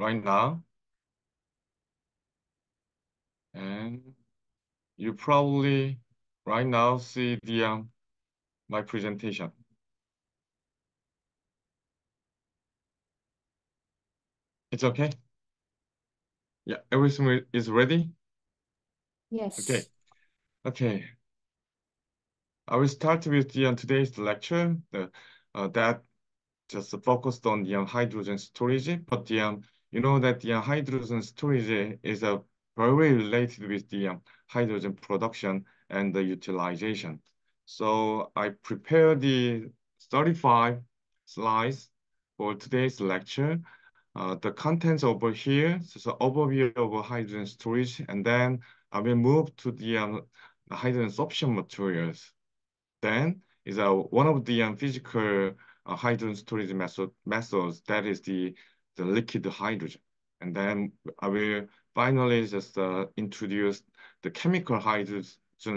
right now. And you probably right now see the um, my presentation. It's okay? Yeah, everything is ready? Yes. Okay. Okay. I will start with the, uh, today's lecture the, uh, that just focused on the um, hydrogen storage, but the, um, you know that the hydrogen storage is a very related with the um, hydrogen production and the utilization. So I prepared the 35 slides for today's lecture. Uh, the contents over here, so overview of hydrogen storage, and then I will move to the, um, hydrogen sorption materials. Then is uh, one of the um, physical uh, hydrogen storage method, methods that is the, the liquid hydrogen. And then I will finally just uh, introduce the chemical hydrogen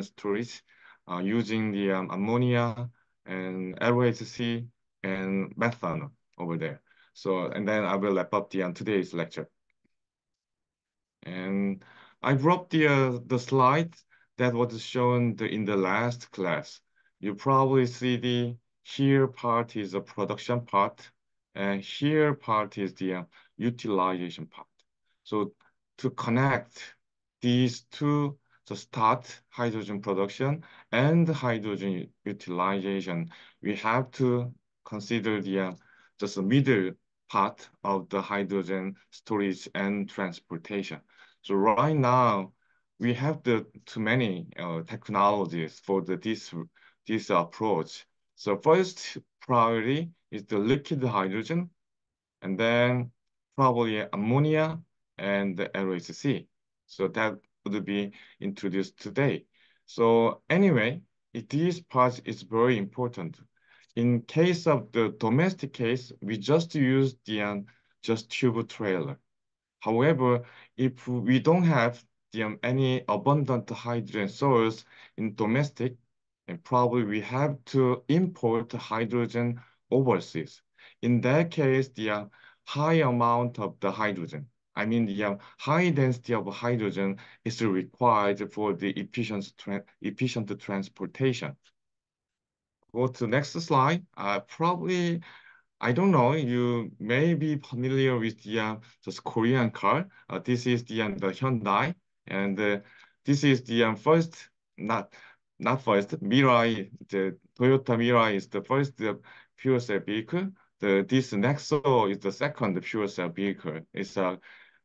storage uh, using the um, ammonia and LOHC and methanol over there. So, and then I will wrap up the um, today's lecture. And I brought the, uh, the slide that was shown the, in the last class. You probably see the here part is the production part, and here part is the uh, utilization part. So to connect these two, to start hydrogen production and hydrogen utilization, we have to consider the uh, just the middle part of the hydrogen storage and transportation. So right now, we have the too many uh, technologies for the this this approach. So first priority is the liquid hydrogen, and then probably ammonia and the LOHC. So that would be introduced today. So anyway, this part is very important. In case of the domestic case, we just use the um, just tube trailer. However, if we don't have the, um, any abundant hydrogen source in domestic, and probably we have to import hydrogen overseas. In that case, the uh, high amount of the hydrogen, I mean the uh, high density of hydrogen is required for the efficient, tra efficient transportation. Go to next slide. Uh, probably, I don't know, you may be familiar with the uh, just Korean car. Uh, this is the, um, the Hyundai, and uh, this is the um, first, not not first, Mirai, the Toyota Mirai is the first fuel cell vehicle. The, this Nexo is the second fuel cell vehicle. It's uh,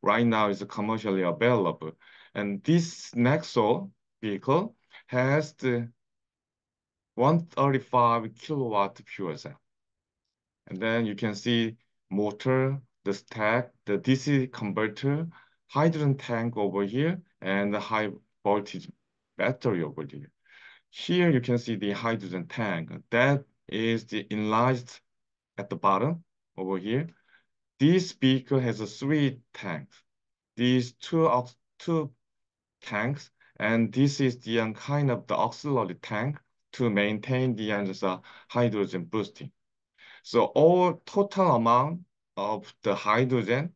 right now is commercially available. And this Nexo vehicle has the 135 kilowatt fuel cell. And then you can see motor, the stack, the DC converter, hydrogen tank over here, and the high voltage battery over here. Here you can see the hydrogen tank. That is the enlarged at the bottom over here. This vehicle has a three tanks. These two, two tanks, and this is the kind of the auxiliary tank to maintain the uh, hydrogen boosting. So all total amount of the hydrogen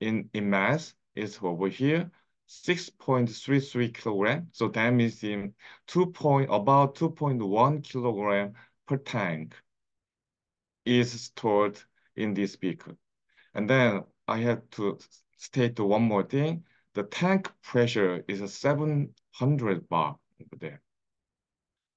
in, in mass is over here. 6.33 kilogram. So that means in two point, about 2.1 kilogram per tank is stored in this vehicle. And then I have to state one more thing. The tank pressure is a 700 bar over there.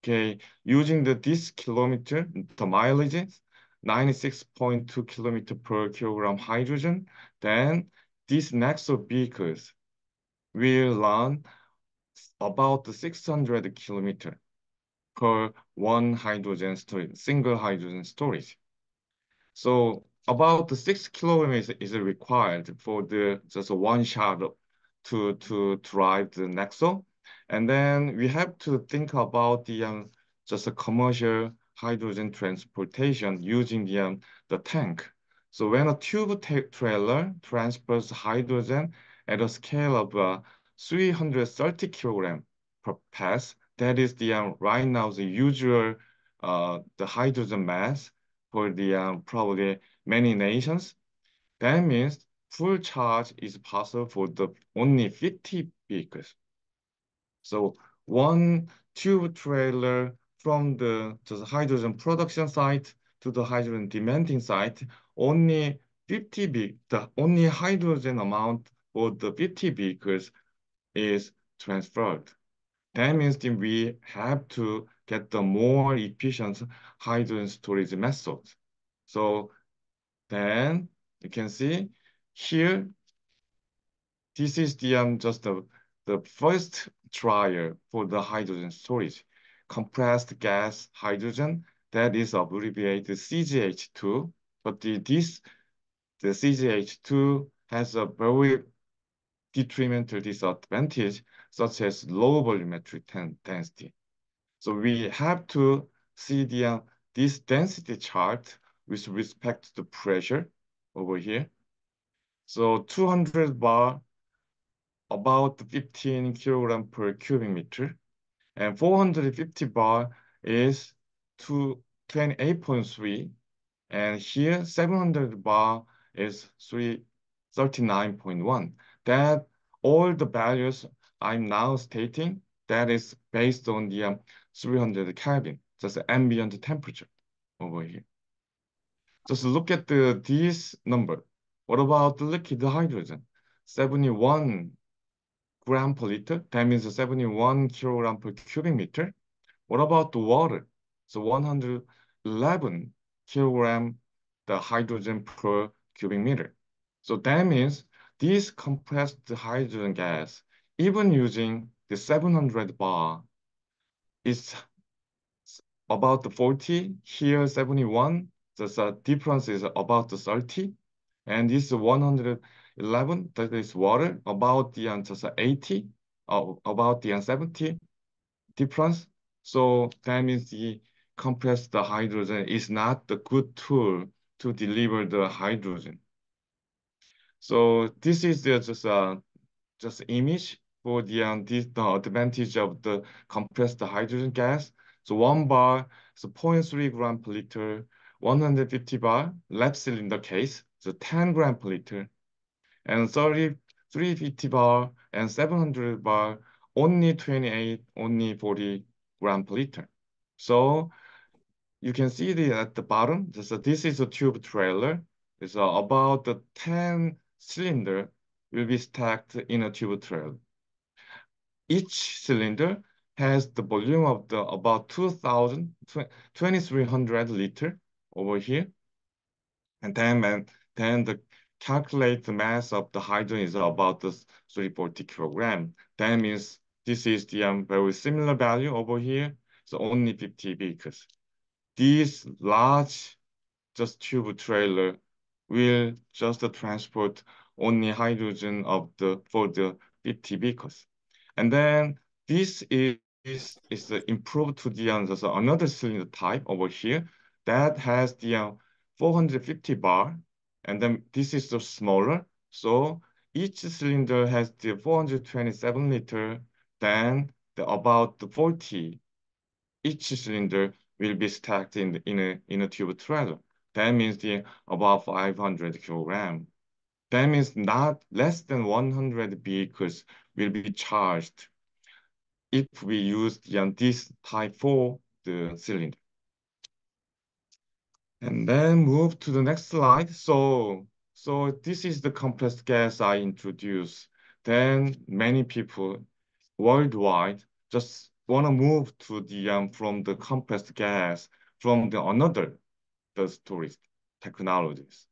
Okay, using the this kilometer, the mileage, 96.2 kilometer per kilogram hydrogen, then these Nexo vehicles will run about 600 kilometer per one hydrogen storage, single hydrogen storage. So about six kilometers is required for the just one shot to to drive the Nexo, and then we have to think about the um, just a commercial hydrogen transportation using the um, the tank. So when a tube trailer transports hydrogen at a scale of uh, 330 kilogram per pass. That is the um, right now the usual uh, the hydrogen mass for the um, probably many nations. That means full charge is possible for the only 50 vehicles. So one tube trailer from the just hydrogen production site to the hydrogen demanding site, only 50 big, the only hydrogen amount for the 50 vehicles is transferred. That means that we have to get the more efficient hydrogen storage methods. So then you can see here, this is the um, just the, the first trial for the hydrogen storage. Compressed gas hydrogen, that is abbreviated CGH2, but the, this, the CGH2 has a very detrimental disadvantage, such as low volumetric density. So we have to see the, uh, this density chart with respect to the pressure over here. So 200 bar, about 15 kilogram per cubic meter, and 450 bar is to 28.3, and here 700 bar is 3, 39.1. That all the values I'm now stating, that is based on the um, 300 Kelvin, just ambient temperature over here. Just look at the this number. What about the liquid hydrogen? 71 gram per liter, that means 71 kilogram per cubic meter. What about the water? So 111 kilogram the hydrogen per cubic meter. So that means this compressed hydrogen gas, even using the 700 bar, is about the 40, here 71, the difference is about the 30, and this 111, that is water, about the just 80, uh, about the 70 difference. So that means the compressed hydrogen is not the good tool to deliver the hydrogen. So this is the just uh, just image for the, um, this, the advantage of the compressed hydrogen gas. So one bar is 0.3 gram per liter, 150 bar left cylinder case, so 10 gram per liter, and 30, 350 bar and 700 bar, only 28, only 40 gram per liter. So you can see the, at the bottom, this, uh, this is a tube trailer. It's uh, about the 10 cylinder will be stacked in a tube trailer. Each cylinder has the volume of the about 2,000, 2,300 liter over here. And then, then the calculate the mass of the hydrogen is about the 340 kilogram. That means this is the um, very similar value over here. So only 50 vehicles. These large just tube trailer will just transport only hydrogen of the for the 50 vehicles. And then this is is, is improved to the uh, another cylinder type over here that has the uh, 450 bar, and then this is the smaller. So each cylinder has the 427 liter, then the about the 40. Each cylinder will be stacked in in a in a tube trailer. That means the about 500 kilogram. That means not less than 100 vehicles will be charged if we use the, this type 4 the cylinder. And then move to the next slide. So, so this is the compressed gas I introduced. Then many people worldwide just want to move to the um, from the compressed gas from the another the storage technologies.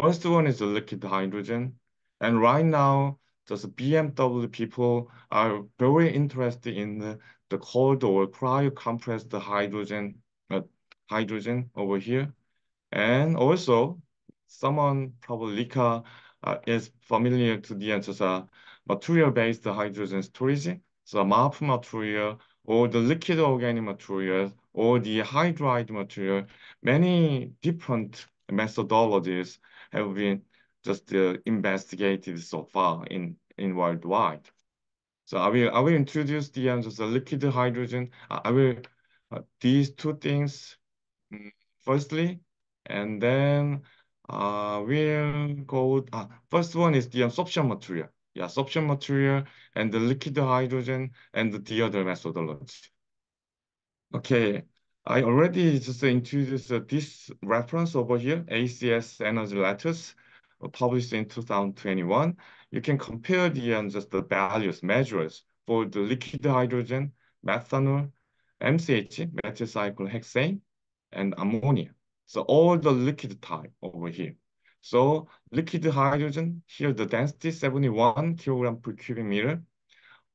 First one is the liquid hydrogen. And right now, just BMW people are very interested in the, the cold or cryo compressed hydrogen, uh, hydrogen over here. And also, someone probably Lika uh, is familiar to the just, uh, material-based hydrogen storage. So MAP material or the liquid organic material or the hydride material, many different methodologies have been just uh, investigated so far in, in worldwide. So I will I will introduce the um, just the liquid hydrogen. I will uh, these two things um, firstly, and then Uh, we'll go, uh, first one is the absorption material. Yeah, absorption material and the liquid hydrogen and the other methodology. Okay, I already just introduced this reference over here, ACS Energy Letters, published in 2021. You can compare the uh, just the values, measures for the liquid hydrogen, methanol, MCH, methyl cyclohexane, and ammonia. So all the liquid type over here. So liquid hydrogen, here the density 71 kilogram per cubic meter.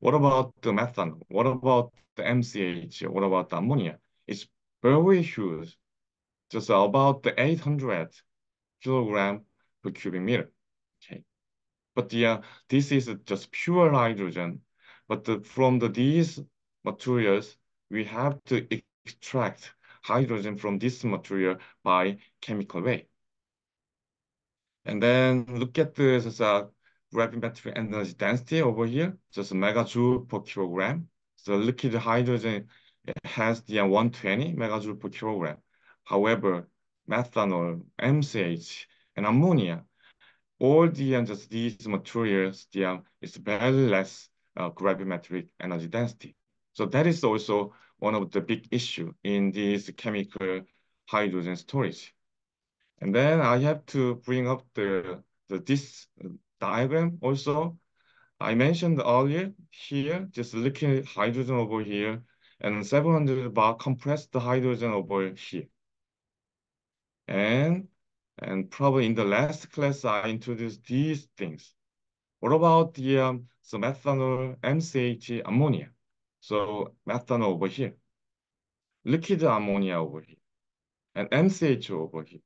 What about the methanol? What about the MCH? What about the ammonia? It's very huge, just about the 800 kilogram per cubic meter. Okay, but yeah, this is just pure hydrogen. But the, from the, these materials, we have to extract hydrogen from this material by chemical way. And then look at the just, uh, uh, gravimetric energy density over here, just megajoule per kilogram. So liquid hydrogen has the 120 megajoule per kilogram. However, methanol, MCH, and ammonia, all the uh, just these materials, the uh, is very less uh, gravimetric energy density. So that is also one of the big issue in this chemical hydrogen storage. And then I have to bring up the, the this diagram also. I mentioned earlier here, just liquid hydrogen over here and 700 bar compressed hydrogen over here. And, and probably in the last class, I introduced these things. What about the, um, so methanol, MCH, ammonia? So methanol over here, liquid ammonia over here, and MCH over here.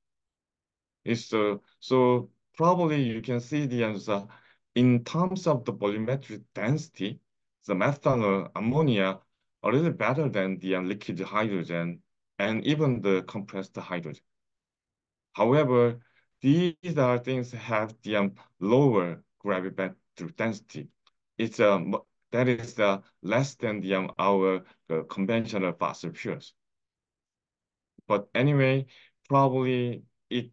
Is uh, so probably you can see the answer in terms of the volumetric density, the methanol, ammonia a little better than the liquid hydrogen and even the compressed hydrogen. However, these are things have the um, lower gravimetric density. It's um, that is uh, less than the um, our uh, conventional fossil fuels. But anyway, probably it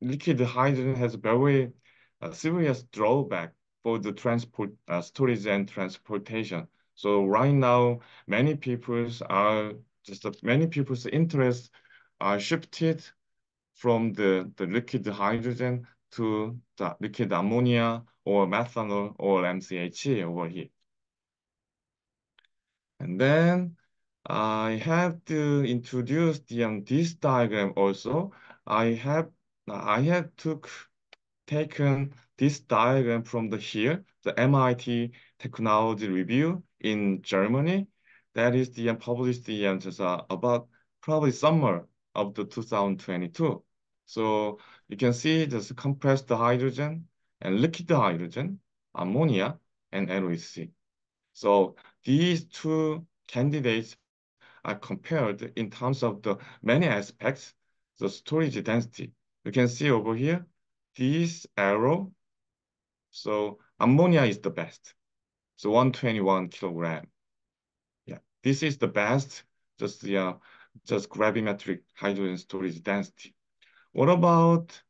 liquid hydrogen has a very uh, serious drawback for the transport uh, storage and transportation. So right now, many people's are just uh, many people's interest are shifted from the, the liquid hydrogen to the liquid ammonia or methanol or MCH over here. And then I have to introduce the, um, this diagram also. I have I have took taken this diagram from the here, the MIT Technology Review in Germany. That is the published the um, just about probably summer of the 2022. So you can see this compressed hydrogen and liquid hydrogen, ammonia, and LOHC. So these two candidates are compared in terms of the many aspects, the storage density. You can see over here, this arrow. So ammonia is the best. So 121 kilogram. Yeah, this is the best, just the uh, just gravimetric hydrogen storage density. What about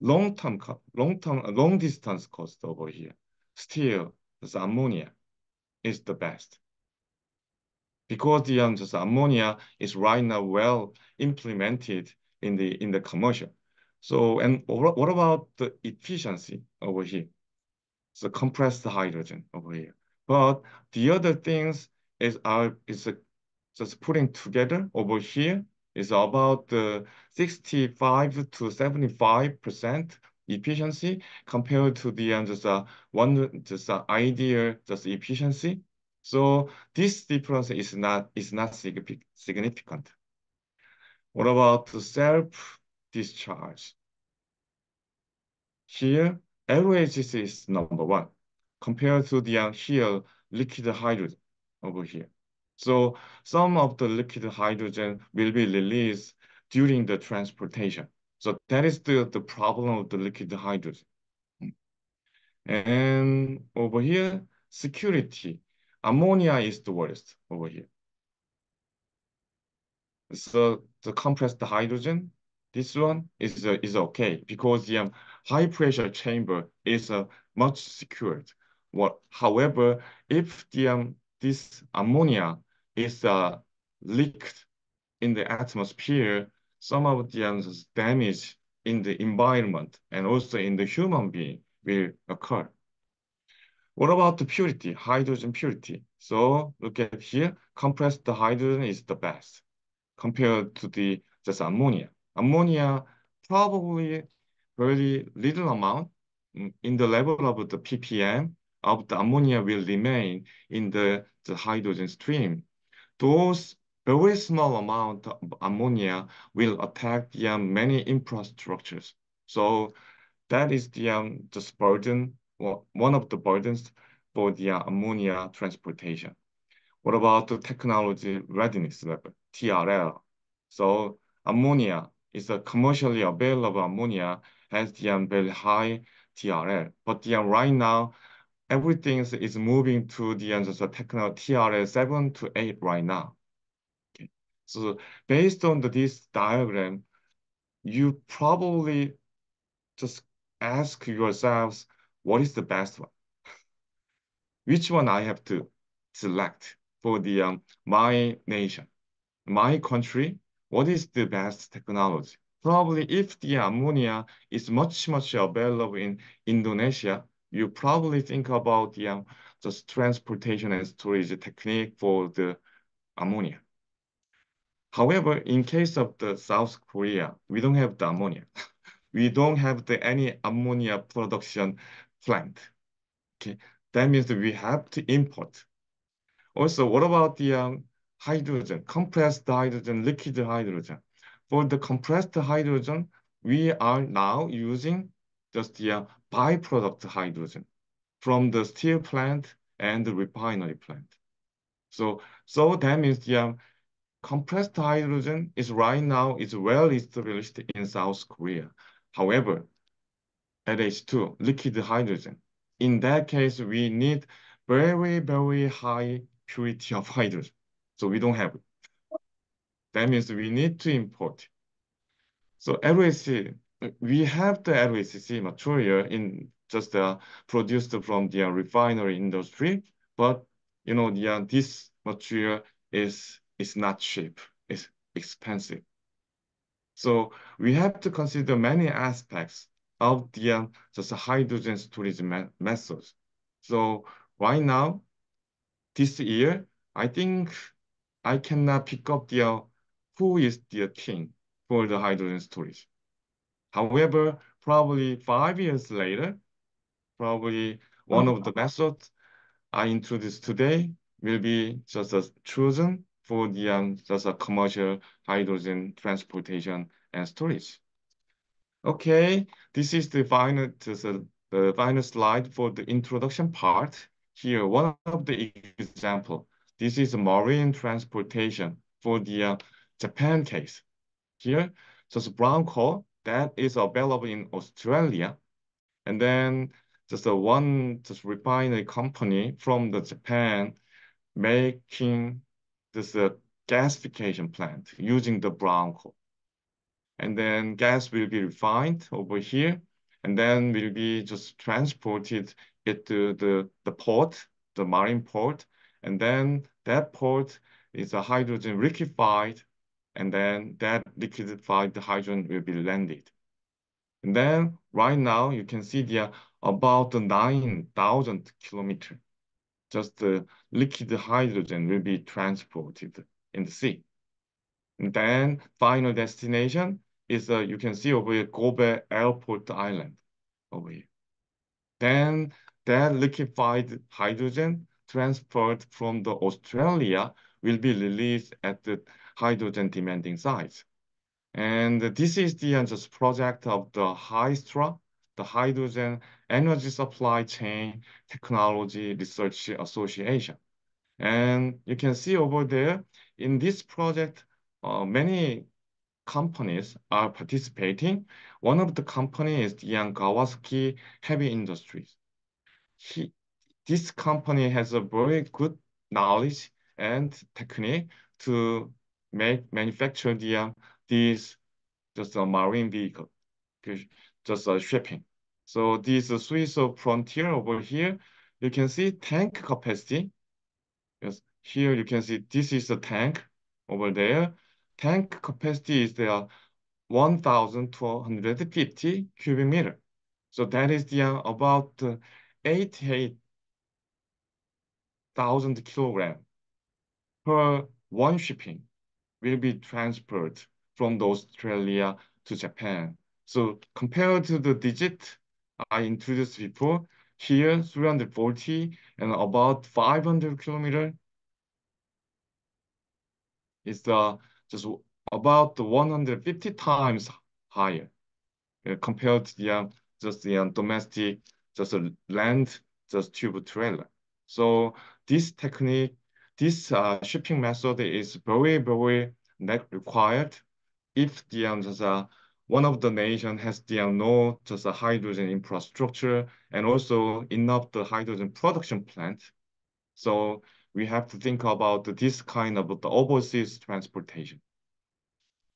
long-term, long-term, long-distance cost over here? Still, this ammonia is the best because the um, just ammonia is right now well implemented in the in the commercial. So and what about the efficiency over here? So compressed hydrogen over here. But the other things is our is a, just putting together over here is about the 65 to 75 percent efficiency compared to the um, just uh, one just uh, ideal just efficiency so this difference is not is not significant. What about the self-discharge? Here, LOHC is number one compared to the uh, here liquid hydrogen over here. So some of the liquid hydrogen will be released during the transportation. So that is the, the problem of the liquid hydrogen. And over here, security ammonia is the worst over here. So the compressed hydrogen, this one is uh, is okay because the um, high pressure chamber is uh, much secured. What, however, if the um, this ammonia is uh, leaked in the atmosphere, some of the um, damage in the environment and also in the human being will occur. What about the purity, hydrogen purity? So look at here, compressed hydrogen is the best compared to the just ammonia. Ammonia probably very little amount in the level of the ppm of the ammonia will remain in the, the hydrogen stream. Those very small amount of ammonia will attack the um, many infrastructures. So that is the um, burden, well, one of the burdens for the uh, ammonia transportation. What about the technology readiness level, TRL? So ammonia is a commercially available ammonia has the very high TRL. But the, right now, everything is moving to the just technical TRL 7 to 8 right now. Okay. So based on the, this diagram, you probably just ask yourselves, what is the best one? Which one I have to select for the um, my nation, my country, what is the best technology? Probably if the ammonia is much, much available in Indonesia, you probably think about the um, just transportation and storage technique for the ammonia. However, in case of the South Korea, we don't have the ammonia. we don't have the any ammonia production plant. Okay, that means that we have to import. Also, what about the um, hydrogen, compressed hydrogen, liquid hydrogen. For the compressed hydrogen, we are now using just the uh, byproduct hydrogen from the steel plant and the refinery plant. So, so that means the um, compressed hydrogen is right now is well established in South Korea. However, LH2, liquid hydrogen, in that case, we need very, very high purity of hydrogen. So we don't have it. That means we need to import. So LHC, we have the LHC material in just uh, produced from the refinery industry, but you know, the, uh, this material is, is not cheap, it's expensive. So we have to consider many aspects of the uh, just hydrogen storage me methods. So right now, this year, I think I cannot pick up the who is the king for the hydrogen storage. However, probably five years later, probably one of the methods I introduced today will be just as chosen for the um, just a commercial hydrogen transportation and storage. Okay, this is the final, the final slide for the introduction part. Here, one of the example this is a marine transportation for the uh, Japan case. Here, So just brown coal that is available in Australia. And then just a one just refinery company from the Japan making this uh, gasification plant using the brown coal. And then gas will be refined over here and then will be just transported it to the, the port, the marine port, and then that port is a hydrogen liquefied, and then that liquefied hydrogen will be landed. And then right now you can see there about 9,000 kilometers. Just the liquid hydrogen will be transported in the sea. And then final destination is, uh, you can see over here, Kobe Airport Island over here. Then that liquefied hydrogen transferred from the Australia will be released at the hydrogen demanding sites. And this is the just project of the HYSTRA, the Hydrogen Energy Supply Chain Technology Research Association. And you can see over there, in this project, uh, many companies are participating. One of the companies is Yang Kawasaki Heavy Industries. He, this company has a very good knowledge and technique to make manufacture the, uh, these just a marine vehicle, just a shipping. So this Suiso Frontier over here, you can see tank capacity. Yes, here you can see this is the tank over there. Tank capacity is there 1,250 cubic meter. So that is the uh, about uh, 88,000 kilogram per one shipping will be transferred from Australia to Japan. So compared to the digit I introduced before, here 340 and about 500 kilometer is the just about 150 times higher uh, compared to the just the uh, domestic just land just tube trailer. So this technique, this uh, shipping method is very very required if the um, one of the nation has the no just a hydrogen infrastructure and also enough the hydrogen production plant. So we have to think about this kind of the overseas transportation.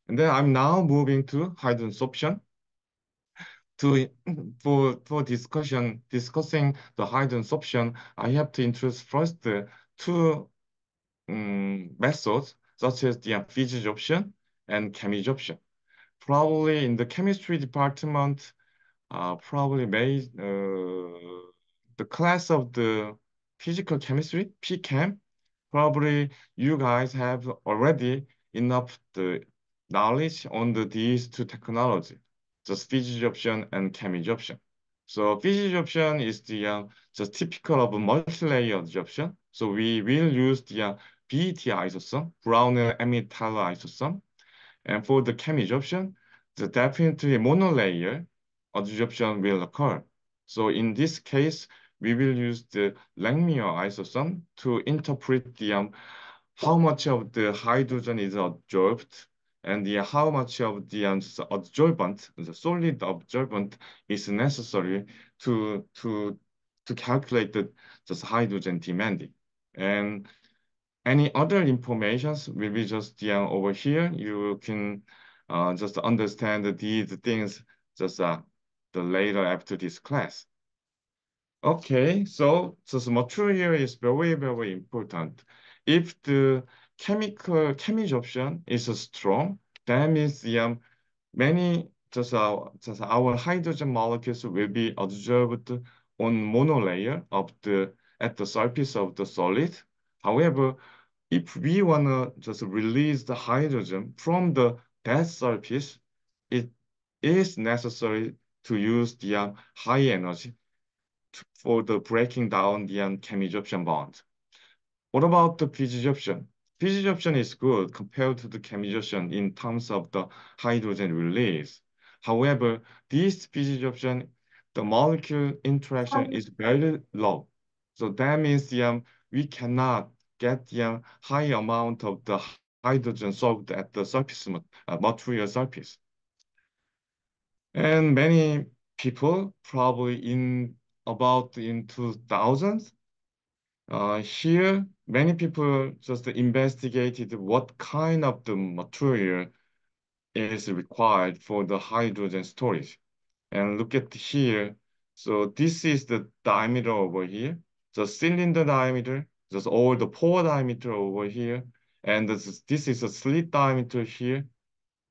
And then I'm now moving to hydrogen sorption. To, for, for discussion, discussing the hydrogen sorption, I have to introduce first the two um, methods, such as the physisorption and chemisorption. Probably in the chemistry department, uh, probably made uh, the class of the physical chemistry, PChem, probably you guys have already enough the knowledge on the, these two technology, just physisorption and chemisorption. So physisorption is the uh, just typical of multi-layer absorption. So we will use the uh, BET isotherm, Brownian amityl isosome. And for the chemisorption, the definitely monolayer adsorption will occur. So in this case, we will use the Langmuir isotherm to interpret the um, how much of the hydrogen is absorbed and the, how much of the um, adsorbent, the solid absorbent is necessary to to to calculate the just hydrogen demanding. And any other informations will be just yeah, over here. You can uh, just understand these things just uh, the later after this class. Okay, so this material is very, very important. If the chemical chemisorption is strong, that means um, many just, uh, just our hydrogen molecules will be observed on monolayer of the at the surface of the solid. However, if we wanna just release the hydrogen from the that surface, it is necessary to use the um, high energy for the breaking down the chemisorption bond. What about the physisorption? Physisorption is good compared to the chemisorption in terms of the hydrogen release. However, this physisorption, the molecule interaction is very low. So that means um, we cannot get the um, high amount of the hydrogen solved at the surface uh, material surface. And many people probably in about in 2000s. Uh, here, many people just investigated what kind of the material is required for the hydrogen storage. And look at here. So this is the diameter over here, the cylinder diameter, just all the pore diameter over here. And this, this is a slit diameter here.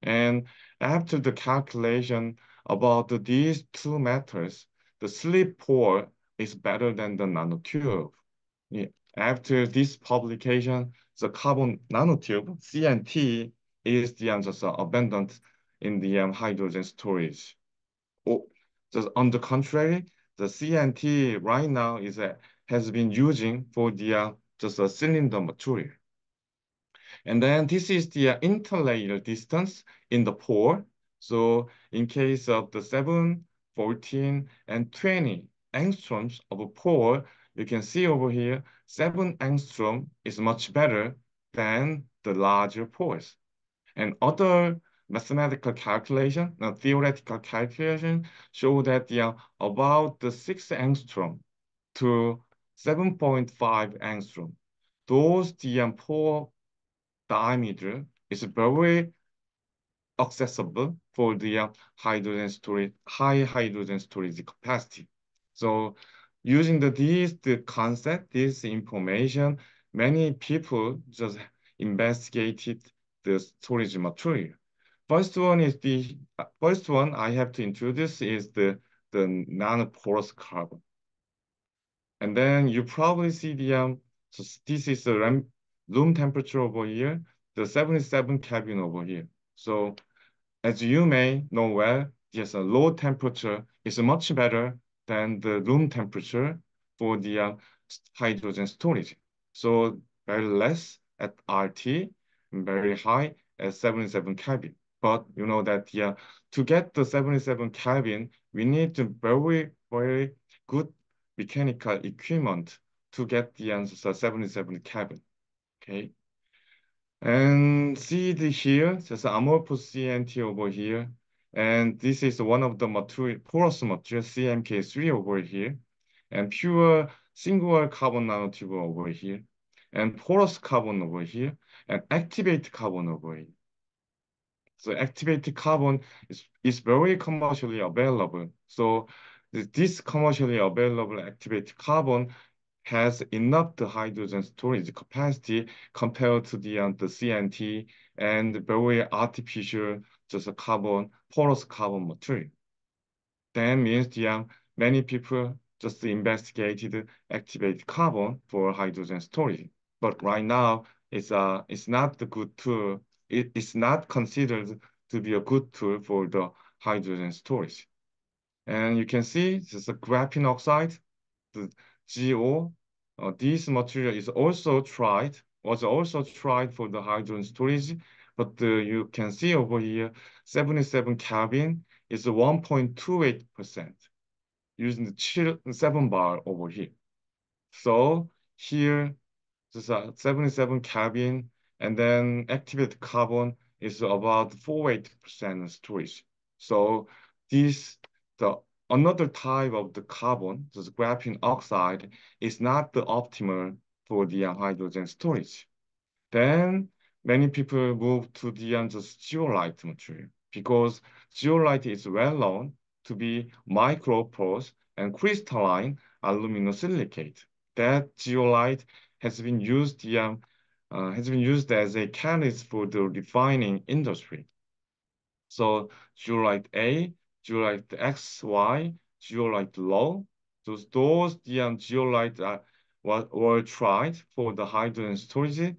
And after the calculation about these two methods, the slit pore is better than the nanotube. Yeah. After this publication, the carbon nanotube, CNT, is the um, just uh, abundant in the um, hydrogen storage. Oh, just on the contrary, the CNT right now is a, has been using for the uh, just a cylinder material. And then this is the uh, interlayer distance in the pore. So in case of the 7 14, and 20 angstroms of a pore, you can see over here, 7 angstrom is much better than the larger pores. And other mathematical calculation, the theoretical calculation, show that they are about the 6 angstrom to 7.5 angstrom. Those the pore diameter is very accessible for the uh, hydrogen storage, high hydrogen storage capacity. So using the this the concept, this information, many people just investigated the storage material. First one is the first one I have to introduce is the the nanoporous carbon. And then you probably see the um, so this is the room temperature over here, the 77 Kelvin over here. So as you may know well, yes, a low temperature is much better than the room temperature for the uh, hydrogen storage. So very less at RT, very high at 77 Kelvin. But you know that yeah, to get the 77 Kelvin, we need to very, very good mechanical equipment to get the answer 77 Kelvin. Okay. And see the here, there's amorphous CNT over here. And this is one of the material, porous material, CMK3 over here. And pure single carbon nanotube over here. And porous carbon over here. And activated carbon over here. So activated carbon is, is very commercially available. So this commercially available activated carbon has enough the hydrogen storage capacity compared to the, uh, the CNT and very artificial just carbon, porous carbon material. That means the, um, many people just investigated activated carbon for hydrogen storage. But right now, it's, uh, it's not the good tool. It, it's not considered to be a good tool for the hydrogen storage. And you can see this is a graphene oxide, the GO uh, this material is also tried, was also tried for the hydrogen storage, but uh, you can see over here, 77 Kelvin is 1.28% using the chill, 7 bar over here. So here, this is 77 Kelvin, and then activated carbon is about 48% storage. So this, the Another type of the carbon, the graphene oxide, is not the optimal for the hydrogen storage. Then many people move to the um, just zeolite material because zeolite is well known to be microporous and crystalline aluminosilicate. That zeolite has been used um, uh, has been used as a catalyst for the refining industry. So zeolite A zeolite XY, zeolite low. Those, those the um, zeolite are, were, were tried for the hydrogen storage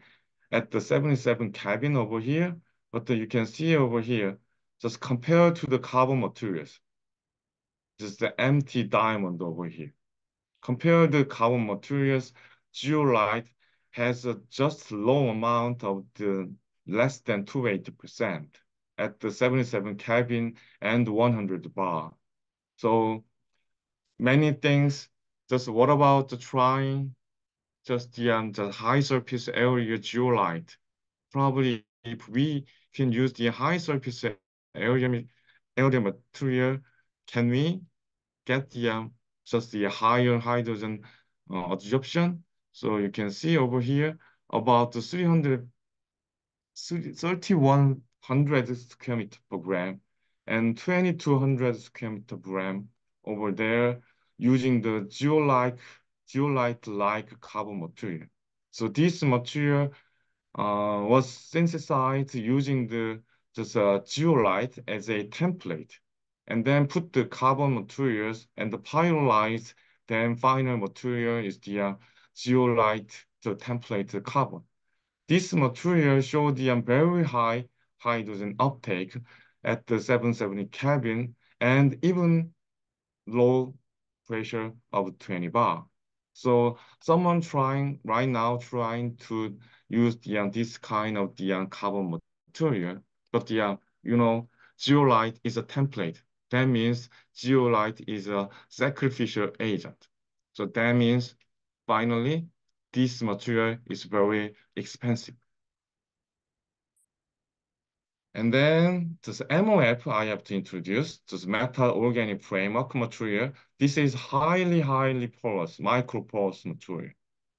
at the 77 Kelvin over here. But you can see over here, just compared to the carbon materials, just the empty diamond over here. Compare the carbon materials, zeolite has a just low amount of the less than 280% at the 77 Kelvin and 100 bar. So many things, just what about the trying just the, um, the high surface area zeolite. Probably if we can use the high surface area, area material, can we get the um, just the higher hydrogen uh, absorption? So you can see over here about the 300, 31 100 square meter per gram and 2200 square meter per gram over there using the zeolite zeolite-like carbon material. So this material uh, was synthesized using the just uh, zeolite as a template, and then put the carbon materials and the pyrolyze. Then final material is the uh, zeolite, the template carbon. This material showed the um, very high hydrogen uptake at the 770 Kelvin and even low pressure of 20 bar. So someone trying right now trying to use the, uh, this kind of the uh, carbon material, but the, uh, you know, zeolite is a template. That means zeolite is a sacrificial agent. So that means finally, this material is very expensive. And then this MOF I have to introduce, this metal organic framework material. This is highly, highly porous, microporous material.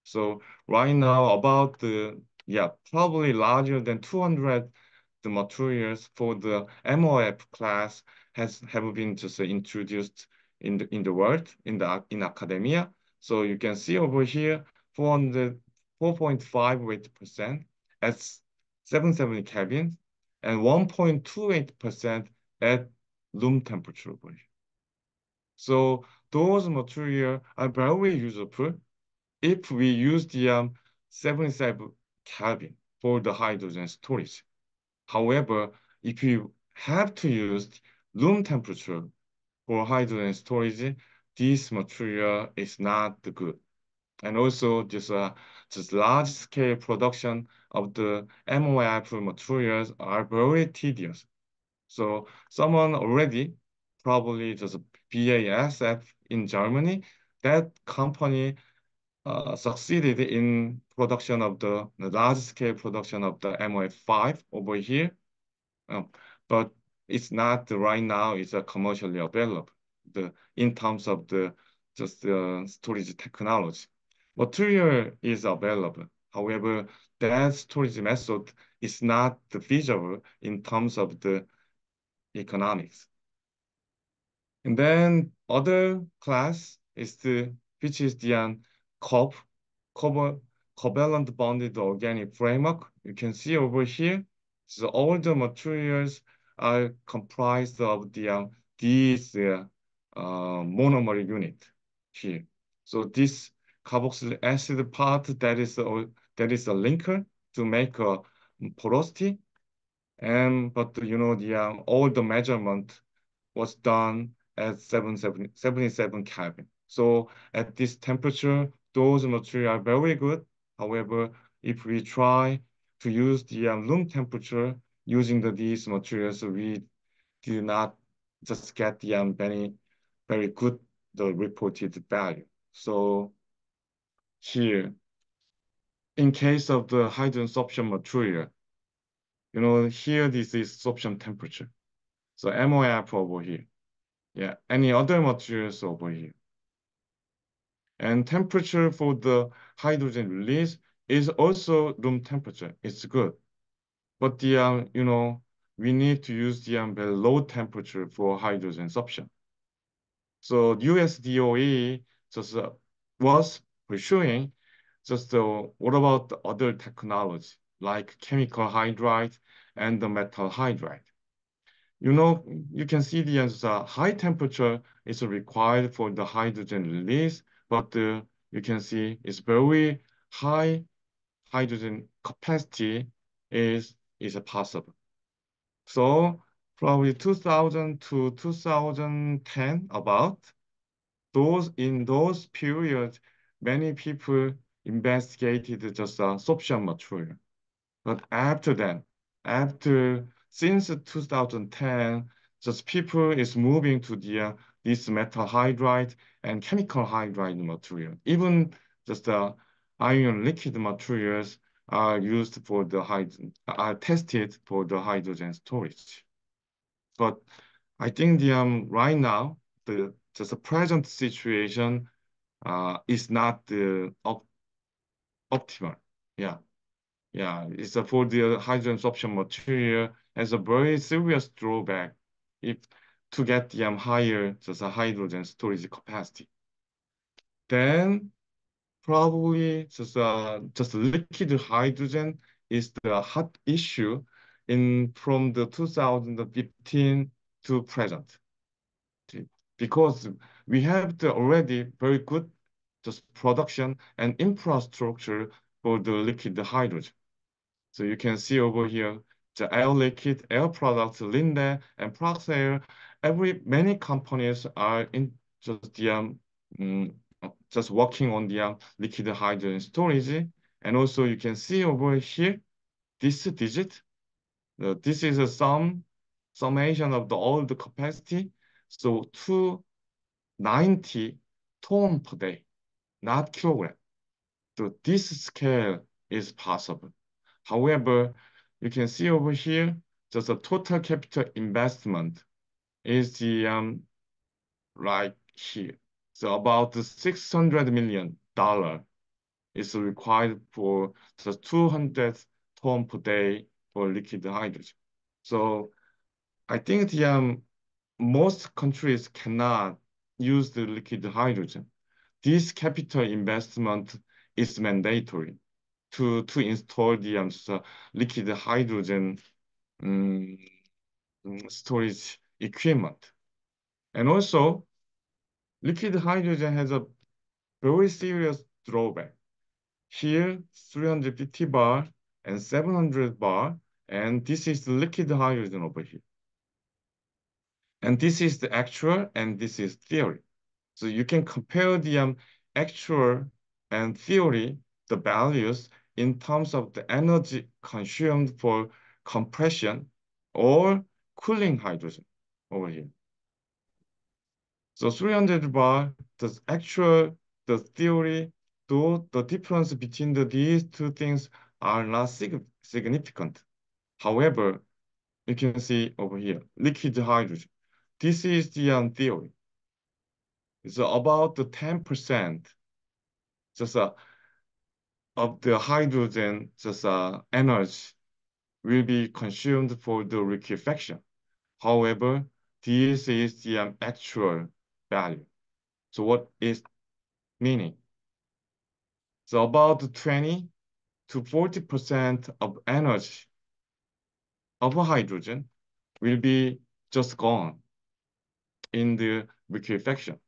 So right now about the, yeah, probably larger than 200 the materials for the MOF class has have been just introduced in the in the world in the in academia. So you can see over here 400 4.5 weight percent at 770 Kelvin and 1.28 percent at room temperature. So those materials are very useful if we use the um, 77 Kelvin for the hydrogen storage. However, if you have to use room temperature for hydrogen storage, this material is not good. And also this, uh, this large scale production of the MOF materials are very tedious. So someone already, probably just BASF in Germany, that company uh, succeeded in production of the, the large scale production of the MOF5 over here. Um, but it's not right now, it's a commercially available the, in terms of the just the storage technology. Material is available. However, that storage method is not feasible in terms of the economics. And then other class is the, which is the COF, covalent bonded organic framework. You can see over here, so all the materials are comprised of the um, these uh, uh, monomer unit here. So this carboxylic acid part that is a, that is a linker to make a porosity, and but you know the um, all the measurement was done at 77 Kelvin. So at this temperature, those materials are very good. However, if we try to use the um, room temperature using the, these materials, we do not just get the um, very, very good the reported value. So here, in case of the hydrogen sorption material, you know, here this is sorption temperature. So MOF over here. Yeah, any other materials over here. And temperature for the hydrogen release is also room temperature. It's good. But the, um, you know, we need to use the um, low temperature for hydrogen sorption. So US DOE just uh, was pursuing just uh, what about the other technology like chemical hydride and the metal hydride? You know, you can see the uh, high temperature is required for the hydrogen release, but uh, you can see it's very high hydrogen capacity is, is possible. So probably 2000 to 2010 about, those in those periods, many people investigated just a sorption material. But after that, after since 2010, just people is moving to the uh, this metal hydride and chemical hydride material. Even just the uh, ionic liquid materials are used for the hydrogen, are tested for the hydrogen storage. But I think the um, right now the just the present situation uh, is not the op optimal. Yeah, yeah. It's a, for the hydrogen sorption material has a very serious drawback if to get the um, higher just a hydrogen storage capacity. Then probably just uh, just liquid hydrogen is the hot issue in from the 2015 to present because we have the already very good just production and infrastructure for the liquid hydrogen. So you can see over here the Air Liquide, Air Products, Linde, and Praxair. Every many companies are in just the um, mm, just working on the um, liquid hydrogen storage. And also you can see over here this digit. Uh, this is a sum summation of the all the capacity. So 290 ton per day, not kilogram. So this scale is possible. However, you can see over here, just the total capital investment is the um, right here. So about the $600 million is required for the 200 ton per day for liquid hydrogen. So I think the um, most countries cannot use the liquid hydrogen. This capital investment is mandatory to, to install the um, liquid hydrogen um, storage equipment. And also, liquid hydrogen has a very serious drawback. Here, 350 bar and 700 bar, and this is the liquid hydrogen over here. And this is the actual, and this is theory. So you can compare the um, actual and theory, the values in terms of the energy consumed for compression or cooling hydrogen over here. So 300 bar, the actual, the theory, though the difference between the, these two things are not sig significant. However, you can see over here, liquid hydrogen. This is the um, theory. It's about the 10% just uh, of the hydrogen just uh, energy will be consumed for the liquefaction. However, this is the um, actual value. So what is meaning? So about 20 to 40% of energy of hydrogen will be just gone in the liquefaction.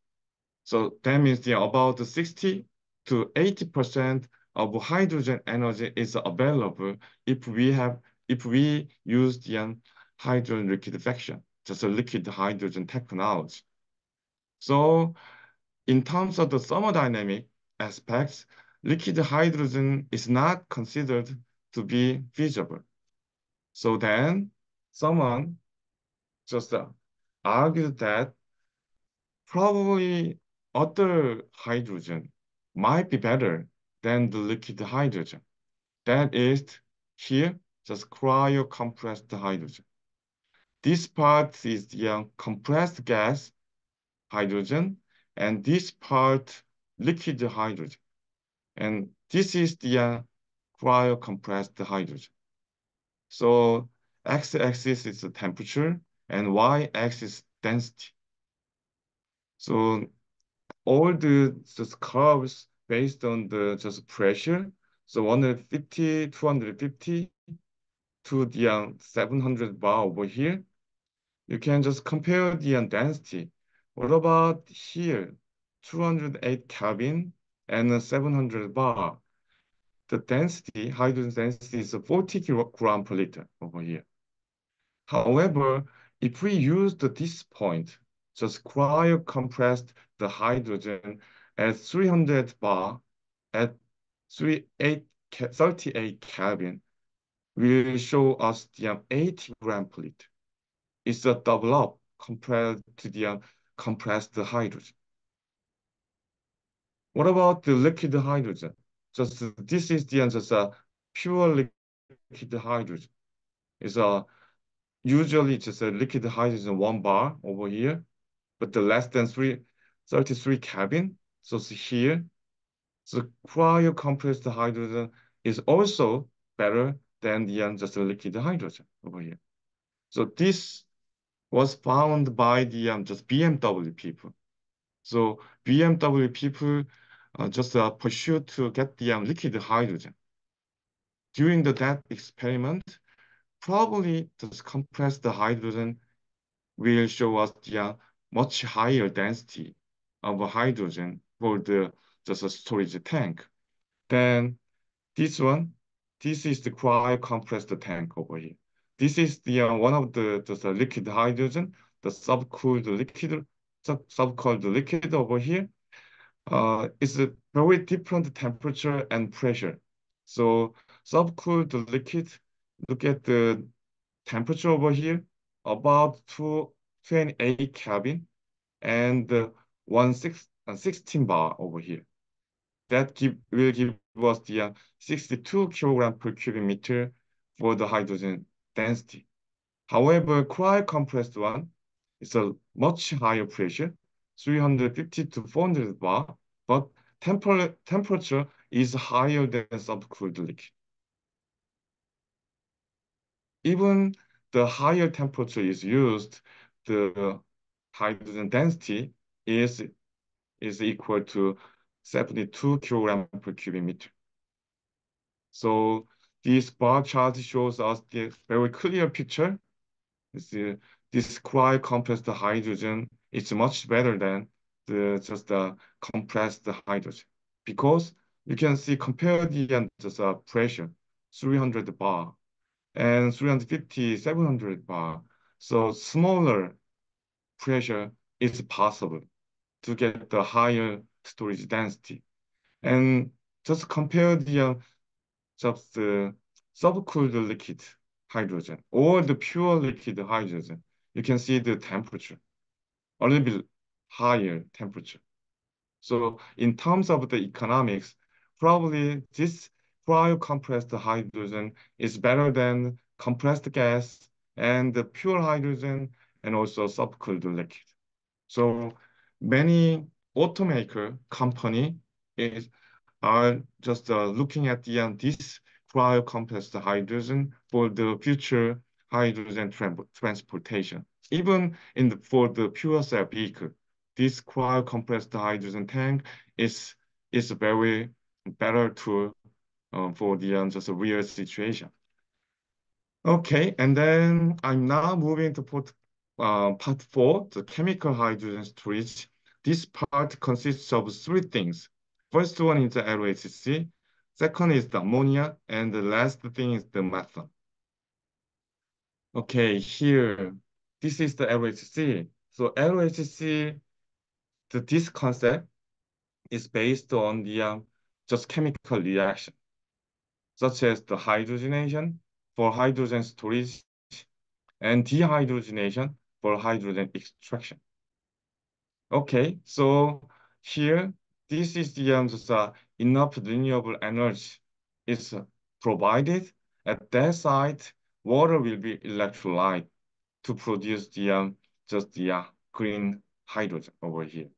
So that means the about 60 to 80% of hydrogen energy is available if we have if we use the hydrogen liquefaction, just a liquid hydrogen technology. So in terms of the thermodynamic aspects, liquid hydrogen is not considered to be feasible. So then someone just uh, argued that probably other hydrogen might be better than the liquid hydrogen. That is here, just cryo-compressed hydrogen. This part is the uh, compressed gas hydrogen, and this part liquid hydrogen. And this is the uh, cryo-compressed hydrogen. So x-axis is the temperature, and y-axis density. So all the just curves based on the just pressure. So 150, 250 to the um, 700 bar over here. You can just compare the um, density. What about here? 208 Kelvin and 700 bar. The density, hydrogen density is 40 kilogram per liter over here. However, if we use the, this point, just cryo-compressed the hydrogen at 300 bar at 38, 38 Kelvin will show us the um, 80 gram per liter. It's a double up compared to the um, compressed hydrogen. What about the liquid hydrogen? Just this is the just a pure liquid hydrogen. It's a usually just a liquid hydrogen one bar over here, but the less than three, 33 Kelvin. So here, the cryo compressed hydrogen is also better than the just liquid hydrogen over here. So this was found by the um, just BMW people. So BMW people uh, just uh, pursued to get the um, liquid hydrogen. During the that experiment, probably the compressed hydrogen will show us the uh, much higher density of hydrogen for the just a storage tank. Then this one, this is the cryo compressed tank over here. This is the uh, one of the just liquid hydrogen, the subcooled liquid, sub subcooled liquid over here. Uh, it's a very different temperature and pressure. So subcooled liquid, look at the temperature over here, about 228 Kelvin, and uh, one six, uh, 16 bar over here. That give, will give us the uh, 62 kilogram per cubic meter for the hydrogen density. However, cryo-compressed one is a much higher pressure, 350 to 400 bar, but temper temperature is higher than subcooled liquid. Even the higher temperature is used, the hydrogen density is, is equal to 72 kilogram per cubic meter. So this bar chart shows us the very clear picture. This, this cryo compressed hydrogen is much better than the just the compressed hydrogen because you can see compare the just uh, pressure 300 bar and 350 700 bar so smaller pressure is possible to get the higher storage density and just compare the uh, just the subcooled liquid hydrogen or the pure liquid hydrogen you can see the temperature a little bit higher temperature. So in terms of the economics, probably this cryo-compressed hydrogen is better than compressed gas and the pure hydrogen and also subcooled liquid. So many automaker company is are just uh, looking at the, uh, this cryo-compressed hydrogen for the future hydrogen tra transportation. Even in the, for the fuel cell vehicle, this cryo-compressed hydrogen tank is is a very better tool uh, for the um, just a real situation. Okay, and then I'm now moving to put, uh, part four, the chemical hydrogen storage. This part consists of three things. First one is the LOHC, second is the ammonia, and the last thing is the methane. Okay, here this is the LOHC. So LOHC, the, this concept is based on the um, just chemical reaction, such as the hydrogenation for hydrogen storage and dehydrogenation for hydrogen extraction. Okay, so here, this is the um, enough renewable energy is provided. At that site, water will be electrolyte to produce the um, just the uh, green hydrogen over here.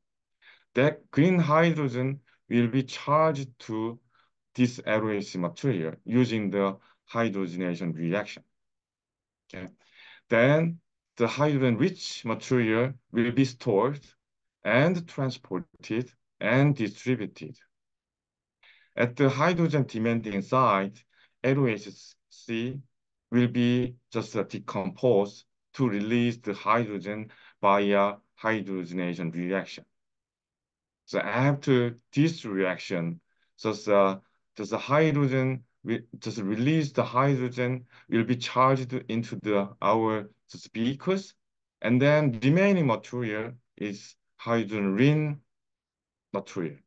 That green hydrogen will be charged to this LOHC material using the hydrogenation reaction. Okay. Then the hydrogen-rich material will be stored and transported and distributed. At the hydrogen demanding site, LOHC will be just decomposed to release the hydrogen via hydrogenation reaction. So after this reaction, just, uh, just the hydrogen, just release the hydrogen will be charged into the our speakers, and then remaining material is hydrogen material.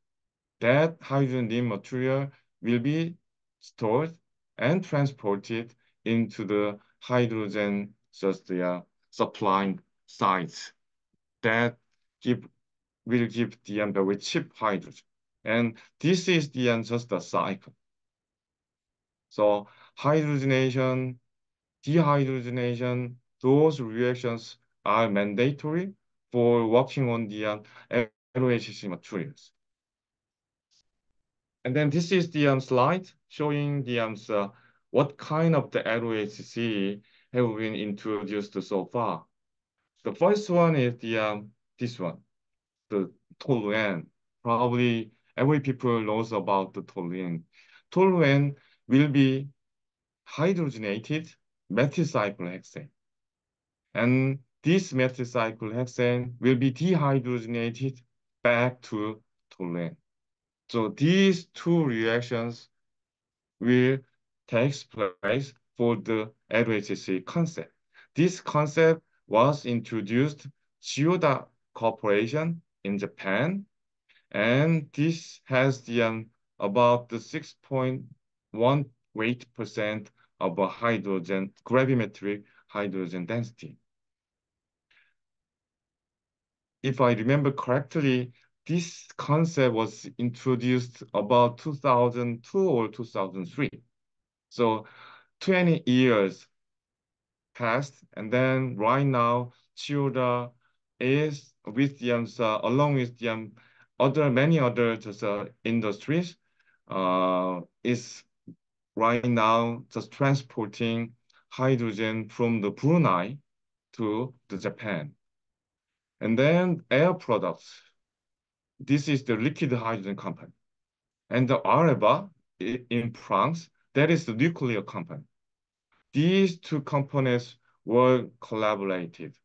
That hydrogen material will be stored and transported into the hydrogen the supplying sites that give will give the um, very cheap hydrogen. And this is the um, just a cycle. So hydrogenation, dehydrogenation, those reactions are mandatory for working on the um, LOHC materials. And then this is the um, slide showing the um, so what kind of the LOHC have been introduced so far. The first one is the um, this one, the toluene. Probably every people knows about the toluene. Toluene will be hydrogenated methylcyclohexane. And this methylcyclohexane will be dehydrogenated back to toluene. So these two reactions will take place for the LOHC concept. This concept was introduced Chiyoda Corporation in Japan, and this has the um, about the 6.1 weight percent of a hydrogen gravimetric hydrogen density. If I remember correctly, this concept was introduced about 2002 or 2003. So 20 years passed, and then right now, Chiyoda is with the, um, uh, along with the um, other many other just uh, industries, uh, is right now just transporting hydrogen from the Brunei to the Japan. And then Air Products. This is the liquid hydrogen company. And the Areva in France, that is the nuclear company. These two companies were collaborated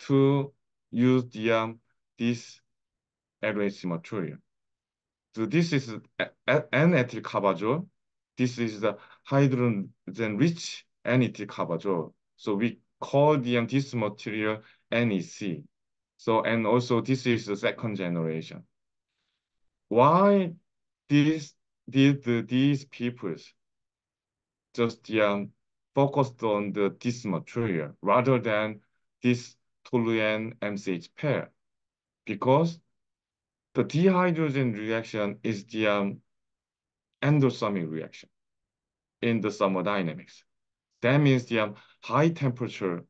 to use the, um, this LOHC material. So this is N-ethyl carbazole. This is the hydrogen-rich N-ethyl carbazole. So we call the, um, this material NEC. So, and also this is the second generation. Why these, did these peoples just um, focused on the this material rather than this toluene MCH pair? Because the dihydrogen reaction is the um, endothermic reaction in the thermodynamics. That means the um, high temperature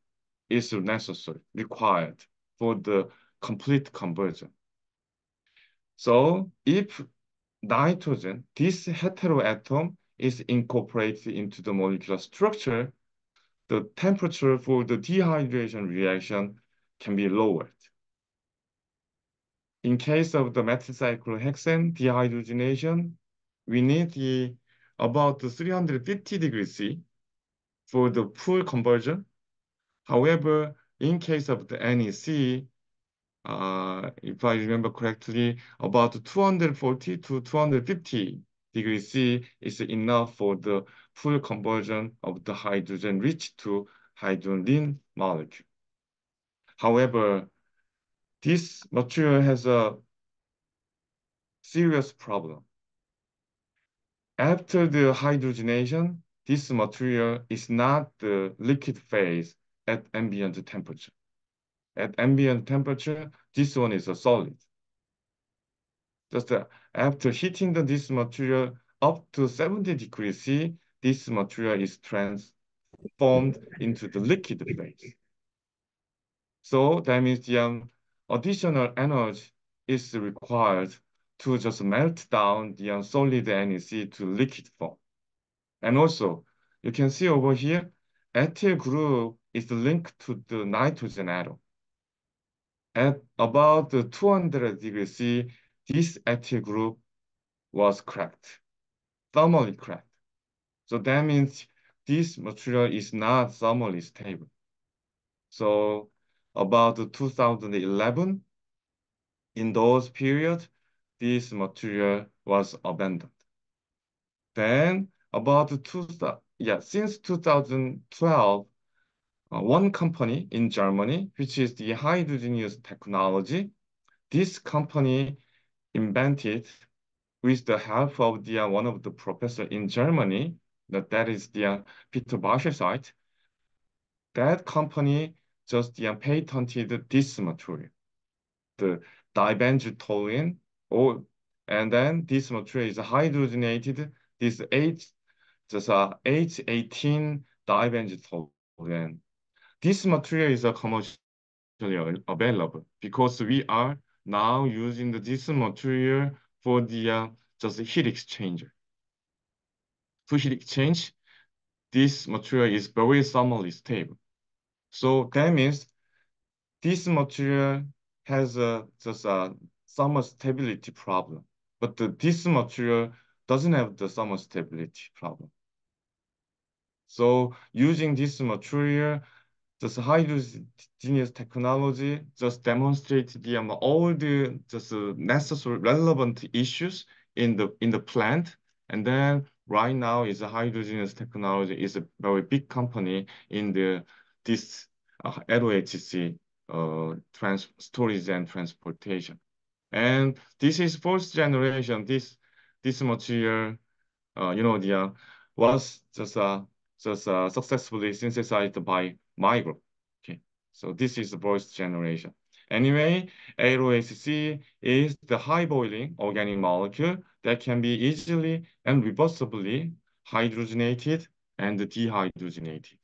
is necessary, required for the complete conversion. So if nitrogen, this heteroatom is incorporated into the molecular structure, the temperature for the dehydration reaction can be lowered. In case of the methylcyclohexane dehydrogenation, we need the, about 350 degrees C for the full conversion. However, in case of the NEC, uh, if I remember correctly, about 240 to 250 degrees C is enough for the full conversion of the hydrogen rich to hydrogen molecule. However, this material has a serious problem. After the hydrogenation, this material is not the liquid phase at ambient temperature. At ambient temperature, this one is a solid. Just uh, after heating the, this material up to 70 degrees C, this material is transformed into the liquid phase. So that means the um, additional energy is required to just melt down the um, solid NEC to liquid form. And also, you can see over here, ethyl group is linked to the nitrogen atom. At about 200 degrees C, this ethyl group was cracked, thermally cracked. So that means this material is not thermally stable. So about 2011, in those periods, this material was abandoned. Then about two, yeah, since 2012, uh, one company in Germany, which is the Hydrogenious technology, this company invented with the help of the uh, one of the professor in Germany, that, that is the uh, Peter Wasserscheid, that company just uh, patented this material, the dibenzyltoluene, or and then this material is hydrogenated, this H, just uh, H18 dibenzyltoluene. This material is commercially available because we are now using the this material for the uh, just heat exchanger. For heat exchange, this material is very thermally stable. So that means this material has a, just a thermal stability problem, but the, this material doesn't have the thermal stability problem. So using this material, just Hydrogenious technology just demonstrates the um, all the just uh, necessary relevant issues in the in the plant. And then right now is a Hydrogenious technology is a very big company in the this uh, LOHC uh, trans storage and transportation. And this is fourth generation this this material uh, you know the uh, was just uh, just uh, successfully synthesized by my group. Okay, so this is the voice generation. Anyway, LOHC is the high boiling organic molecule that can be easily and reversibly hydrogenated and dehydrogenated.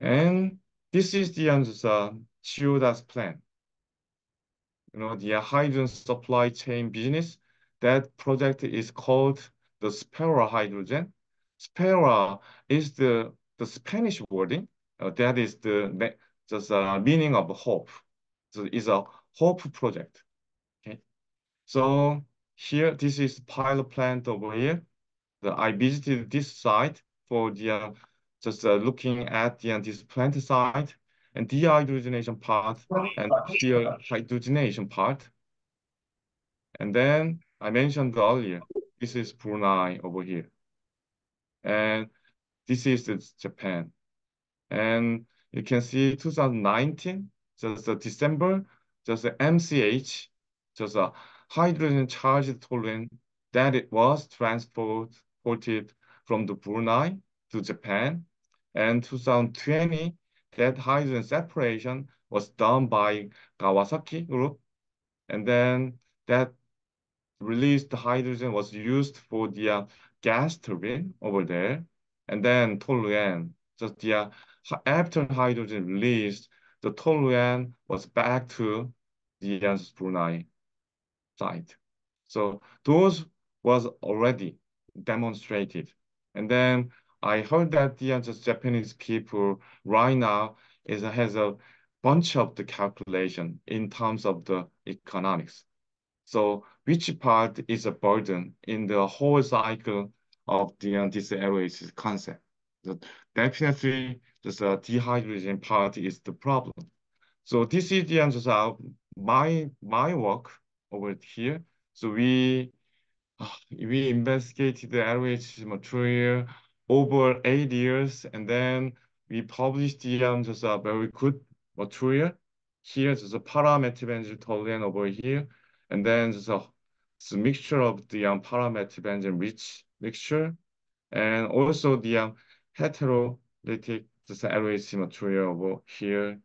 And this is the uh, Chiyoda's plan. You know, the hydrogen supply chain business. That project is called the Spera Hydrogen. Spera is the the Spanish wording. Uh, that is the just uh, meaning of hope. So it's a hope project. Okay. So here, this is pilot plant over here. The, I visited this site for the uh, just uh, looking at the uh, this plant site and dehydrogenation part and here hydrogenation part. And then I mentioned earlier, this is Brunei over here. And this is Japan. And you can see 2019, just uh, December, just uh, MCH, just a hydrogen charged toluene that it was transported from the Brunei to Japan. And 2020, that hydrogen separation was done by Kawasaki Group. And then that released hydrogen was used for the gas turbine over there. And then toluene, just the uh, after hydrogen released, the toluene was back to the uh, Brunei site. So those was already demonstrated. And then I heard that the uh, Japanese people right now is has a bunch of the calculation in terms of the economics. So which part is a burden in the whole cycle of the uh, this aeroasis concept? So definitely, the uh, dehydrogen part is the problem. So this is the answer of my my work over here. So we we investigated the LH material over eight years, and then we published the um, just a very good material. Here, just a paramethylbenzene toluene over here, and then just a, just a mixture of the um, paramethylbenzene rich mixture, and also the um, heterolytic just LH material over here,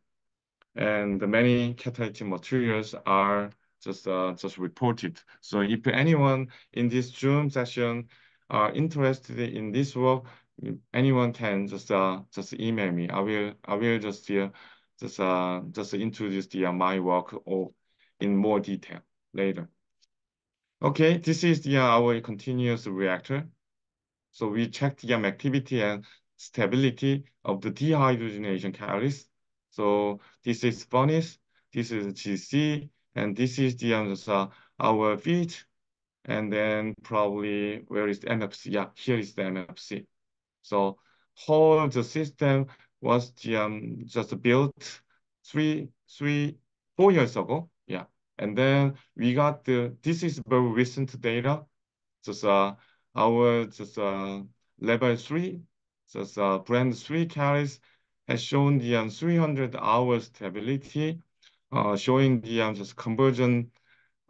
and the many catalytic materials are just uh, just reported. So if anyone in this Zoom session are interested in this work, anyone can just uh, just email me. I will I will just uh, just uh, just introduce the uh, my work or in more detail later. Okay, this is the uh, our continuous reactor. So we checked the um, activity and stability of the dehydrogenation catalyst. So this is furnace, this is GC, and this is the um, uh, our feed. And then probably where is the MFC? Yeah, here is the MFC. So whole the system was um, just built three, three, four years ago. And then we got the, this is very recent data. Just uh, our just uh, level three, just uh, brand three carries has shown the um, 300 hours stability uh, showing the um, just conversion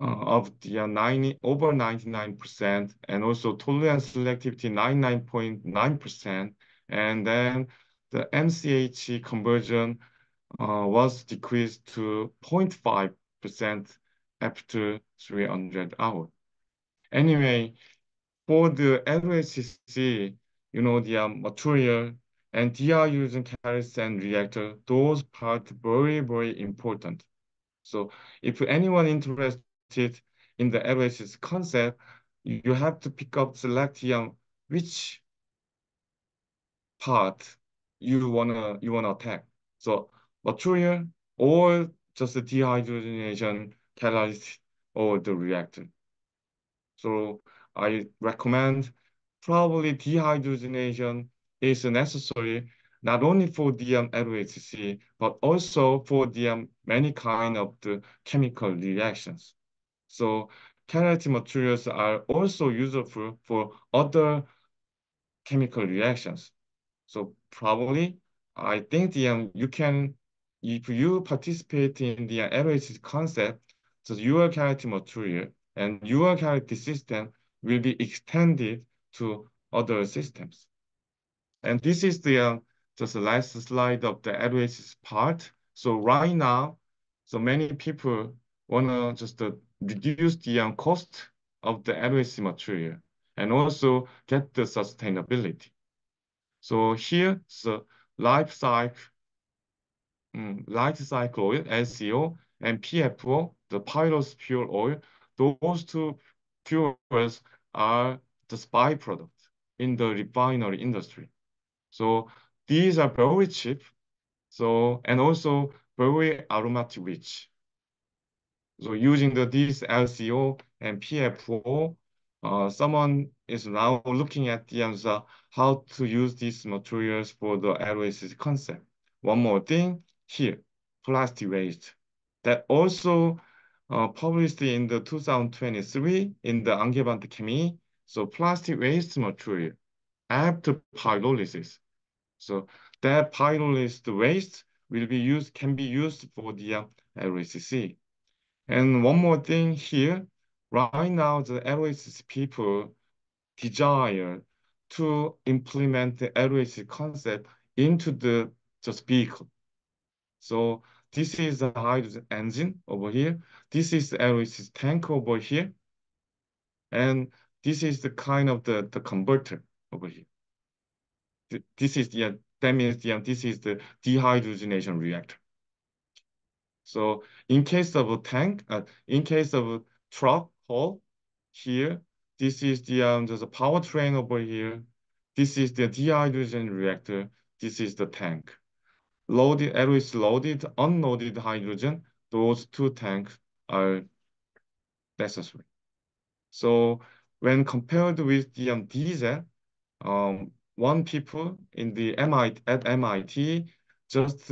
uh, of the uh, 90, over 99% and also toluene selectivity 99.9%. And then the MCH conversion uh, was decreased to 0.5% after 300 hours. Anyway, for the LHCC, you know, the material and DR using catalyst and reactor, those parts very, very important. So if anyone interested in the LHS concept, you have to pick up, select um, which part you wanna you wanna attack. So material or just the dehydrogenation catalyst or the reactor. So I recommend probably dehydrogenation is necessary not only for DM LHC, but also for um, many kind of the chemical reactions. So catalytic materials are also useful for other chemical reactions. So probably, I think um, you can, if you participate in the LHC concept, so your catalytic material and your catalytic system will be extended to other systems. And this is the uh, just the last slide of the LHC part. So right now, so many people wanna just uh, reduce the um, cost of the LHC material and also get the sustainability. So here, the light cycle, um, light cycle oil, LCO, and PFO, the pyrolysis fuel oil, those two fuels are the byproduct in the refinery industry. So these are very cheap. So, and also very aromatic rich. So using the this LCO and PFO, uh, someone is now looking at the answer how to use these materials for the LOHC concept. One more thing here, plastic waste. That also uh, published in the 2023 in the Angewandte Chemie. So plastic waste material after pyrolysis. So that pyrolyzed waste will be used, can be used for the uh, LOHC. And one more thing here, right now the LOHC people desire to implement the LOHC concept into the just vehicle. So this is the hydrogen engine over here. This is the LOHC tank over here. And this is the kind of the, the converter over here. This is the, that means the, this is the dehydrogenation reactor. So in case of a tank, uh, in case of a truck hull, here, this is the um, there's a powertrain over here. This is the dehydrogen reactor. This is the tank. Loaded, is loaded, unloaded hydrogen. Those two tanks are necessary. So when compared with the um, diesel, um, one people in the MIT at MIT just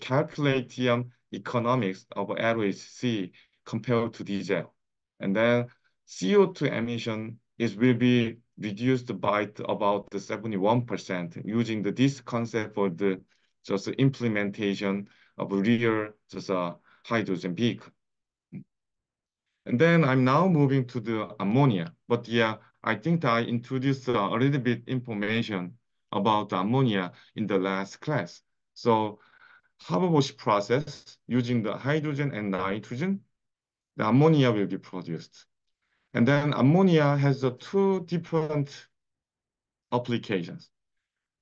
calculate the um, economics of LOHC compared to diesel. And then CO2 emission is will be reduced by about the 71% using the, this concept for the just implementation of real just a hydrogen vehicle. And then I'm now moving to the ammonia. But yeah, I think I introduced a little bit information about ammonia in the last class. So Haber-Bosch process using the hydrogen and nitrogen, the ammonia will be produced. And then ammonia has the two different applications.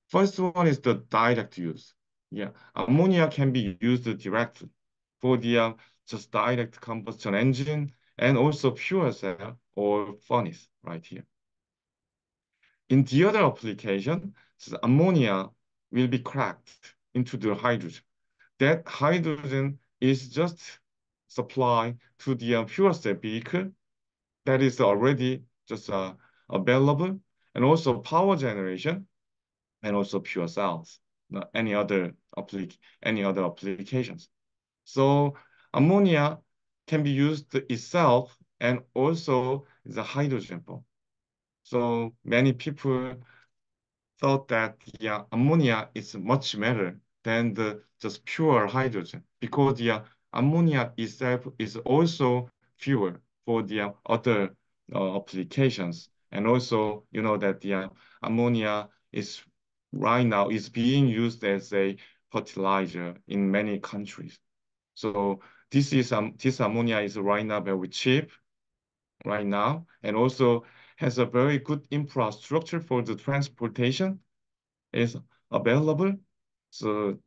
First one is the direct use. Yeah, ammonia can be used directly for the uh, just direct combustion engine and also fuel cell or furnace right here. In the other application, the ammonia will be cracked into the hydrogen. That hydrogen is just supplied to the uh, fuel cell vehicle that is already just uh, available, and also power generation, and also fuel cells, any other applic any other applications. So ammonia can be used itself and also the hydrogen bomb. So many people thought that yeah, ammonia is much better than the just pure hydrogen because the uh, ammonia itself is also fuel for the other uh, applications. And also, you know that the ammonia is right now is being used as a fertilizer in many countries. So this is um, this ammonia is right now very cheap right now, and also has a very good infrastructure for the transportation is available so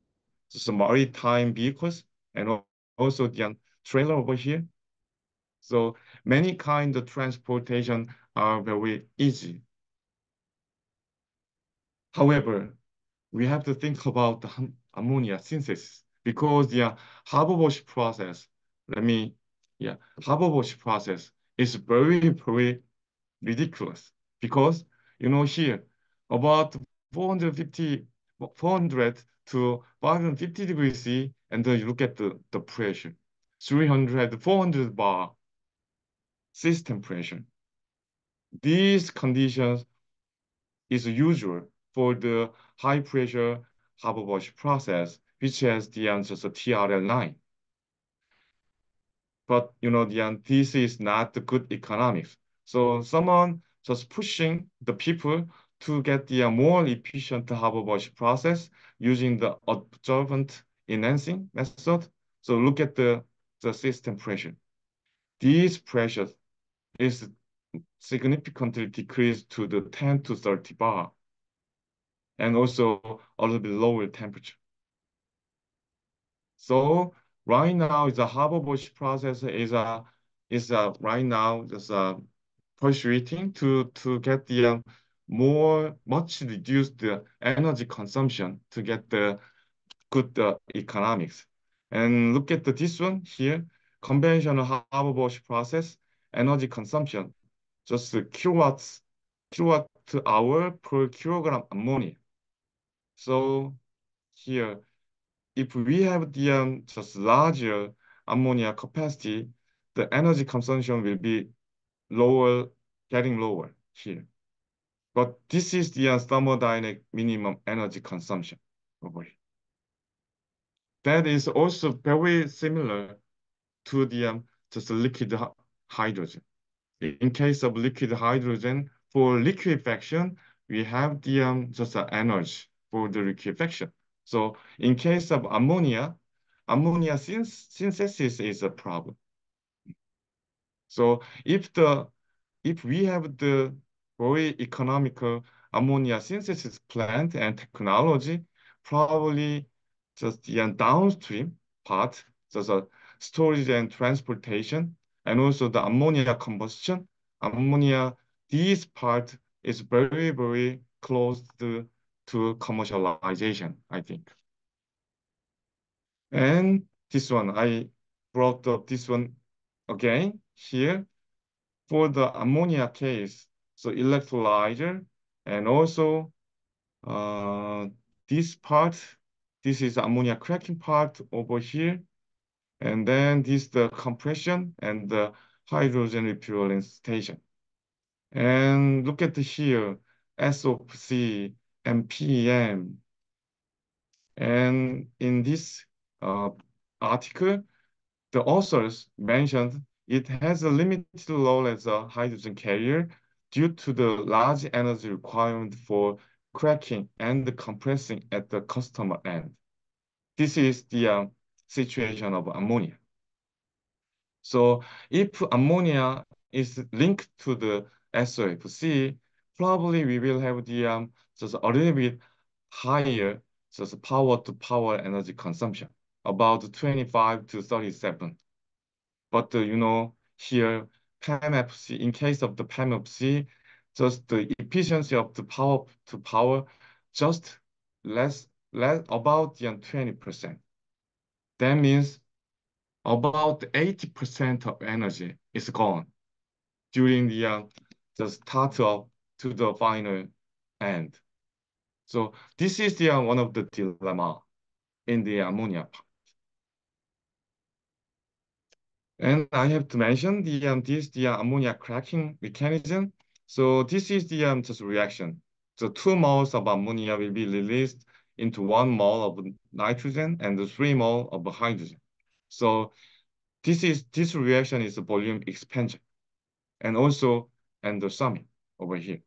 the maritime vehicles and also the trailer over here. So many kind of transportation are very easy. However, we have to think about the ammonia synthesis because the uh, Haber-Bosch process, let me, yeah, Haber-Bosch process is very, very ridiculous because, you know, here about 450, 400 to 550 degrees C, and then you look at the, the pressure, 300, 400 bar system pressure. These conditions is usual for the high pressure Haber-Bosch process, which has the answer so TRL9. But you know, the, this is not the good economics. So someone just pushing the people to get the more efficient Haber-Bosch process using the observant enhancing method. So look at the, the system pressure. These pressures is significantly decreased to the 10 to 30 bar and also a little bit lower temperature. So right now the Haber-Bosch process is a is a right now just a pursuing to to get the um, more much reduced the energy consumption to get the good uh, economics. And look at the, this one here, conventional Haber-Bosch process, energy consumption, just kilowatts, kilowatt hour per kilogram ammonia. So here, if we have the um, just larger ammonia capacity, the energy consumption will be lower, getting lower here. But this is the uh, thermodynamic minimum energy consumption over here. That is also very similar to the um, just liquid hydrogen. In case of liquid hydrogen, for liquefaction, we have the um, just uh, energy for the liquefaction. So in case of ammonia, ammonia synthesis is a problem. So if the if we have the very economical ammonia synthesis plant and technology, probably just the downstream part, just a storage and transportation, and also the ammonia combustion, ammonia, this part is very, very close to, to commercialization, I think. And this one, I brought up this one again here for the ammonia case. So electrolyzer and also uh, this part, this is ammonia cracking part over here. And then this the compression and the hydrogen refueling station. And look at here, SOC and And in this uh, article, the authors mentioned it has a limited role as a hydrogen carrier due to the large energy requirement for cracking and compressing at the customer end. This is the uh, situation of ammonia. So if ammonia is linked to the SOFC, probably we will have the um, just a little bit higher just power to power energy consumption, about 25 to 37. But uh, you know, here PEMFC, in case of the PEMFC, just the efficiency of the power to power, just less, less about 20%. That means about 80% of energy is gone during the, uh, the start up to the final end. So this is the, uh, one of the dilemma in the ammonia part. And I have to mention the um, this the uh, ammonia cracking mechanism. So this is the um, just reaction. So two moles of ammonia will be released into one mole of nitrogen and the three mole of hydrogen. So this is this reaction is a volume expansion and also endothermic over here.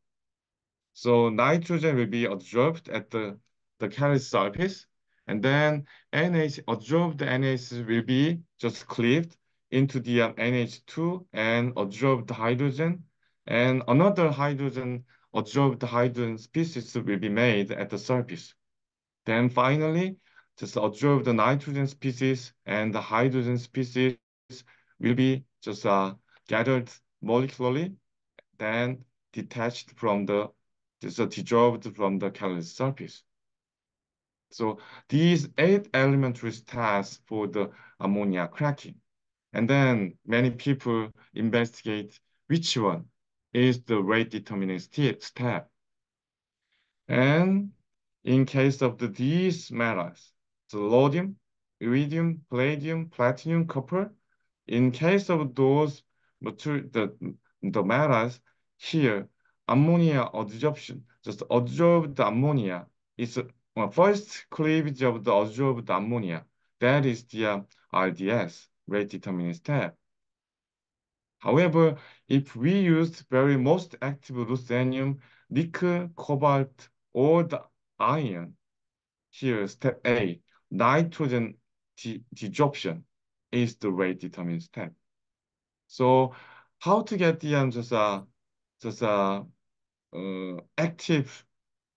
So nitrogen will be absorbed at the, the catalyst surface and then NH, absorbed NH will be just cleaved into the um, NH2 and absorbed hydrogen. And another hydrogen, absorbed hydrogen species will be made at the surface. Then finally, just absorb the nitrogen species and the hydrogen species will be just uh, gathered molecularly, then detached from the, uh, dissolved from the catalyst surface. So these eight elementary steps for the ammonia cracking. And then many people investigate which one is the rate determining step. And in case of the, these metals, the rhodium, iridium, palladium, platinum, copper, in case of those the, the metals here, ammonia adsorption, just adsorbed ammonia is well, first cleavage of the adsorbed ammonia. That is the uh, RDS rate determining step. However, if we used very most active ruthenium, nickel, cobalt, or the iron, here step A, nitrogen desorption is the rate determining step. So how to get the um, just a just uh, active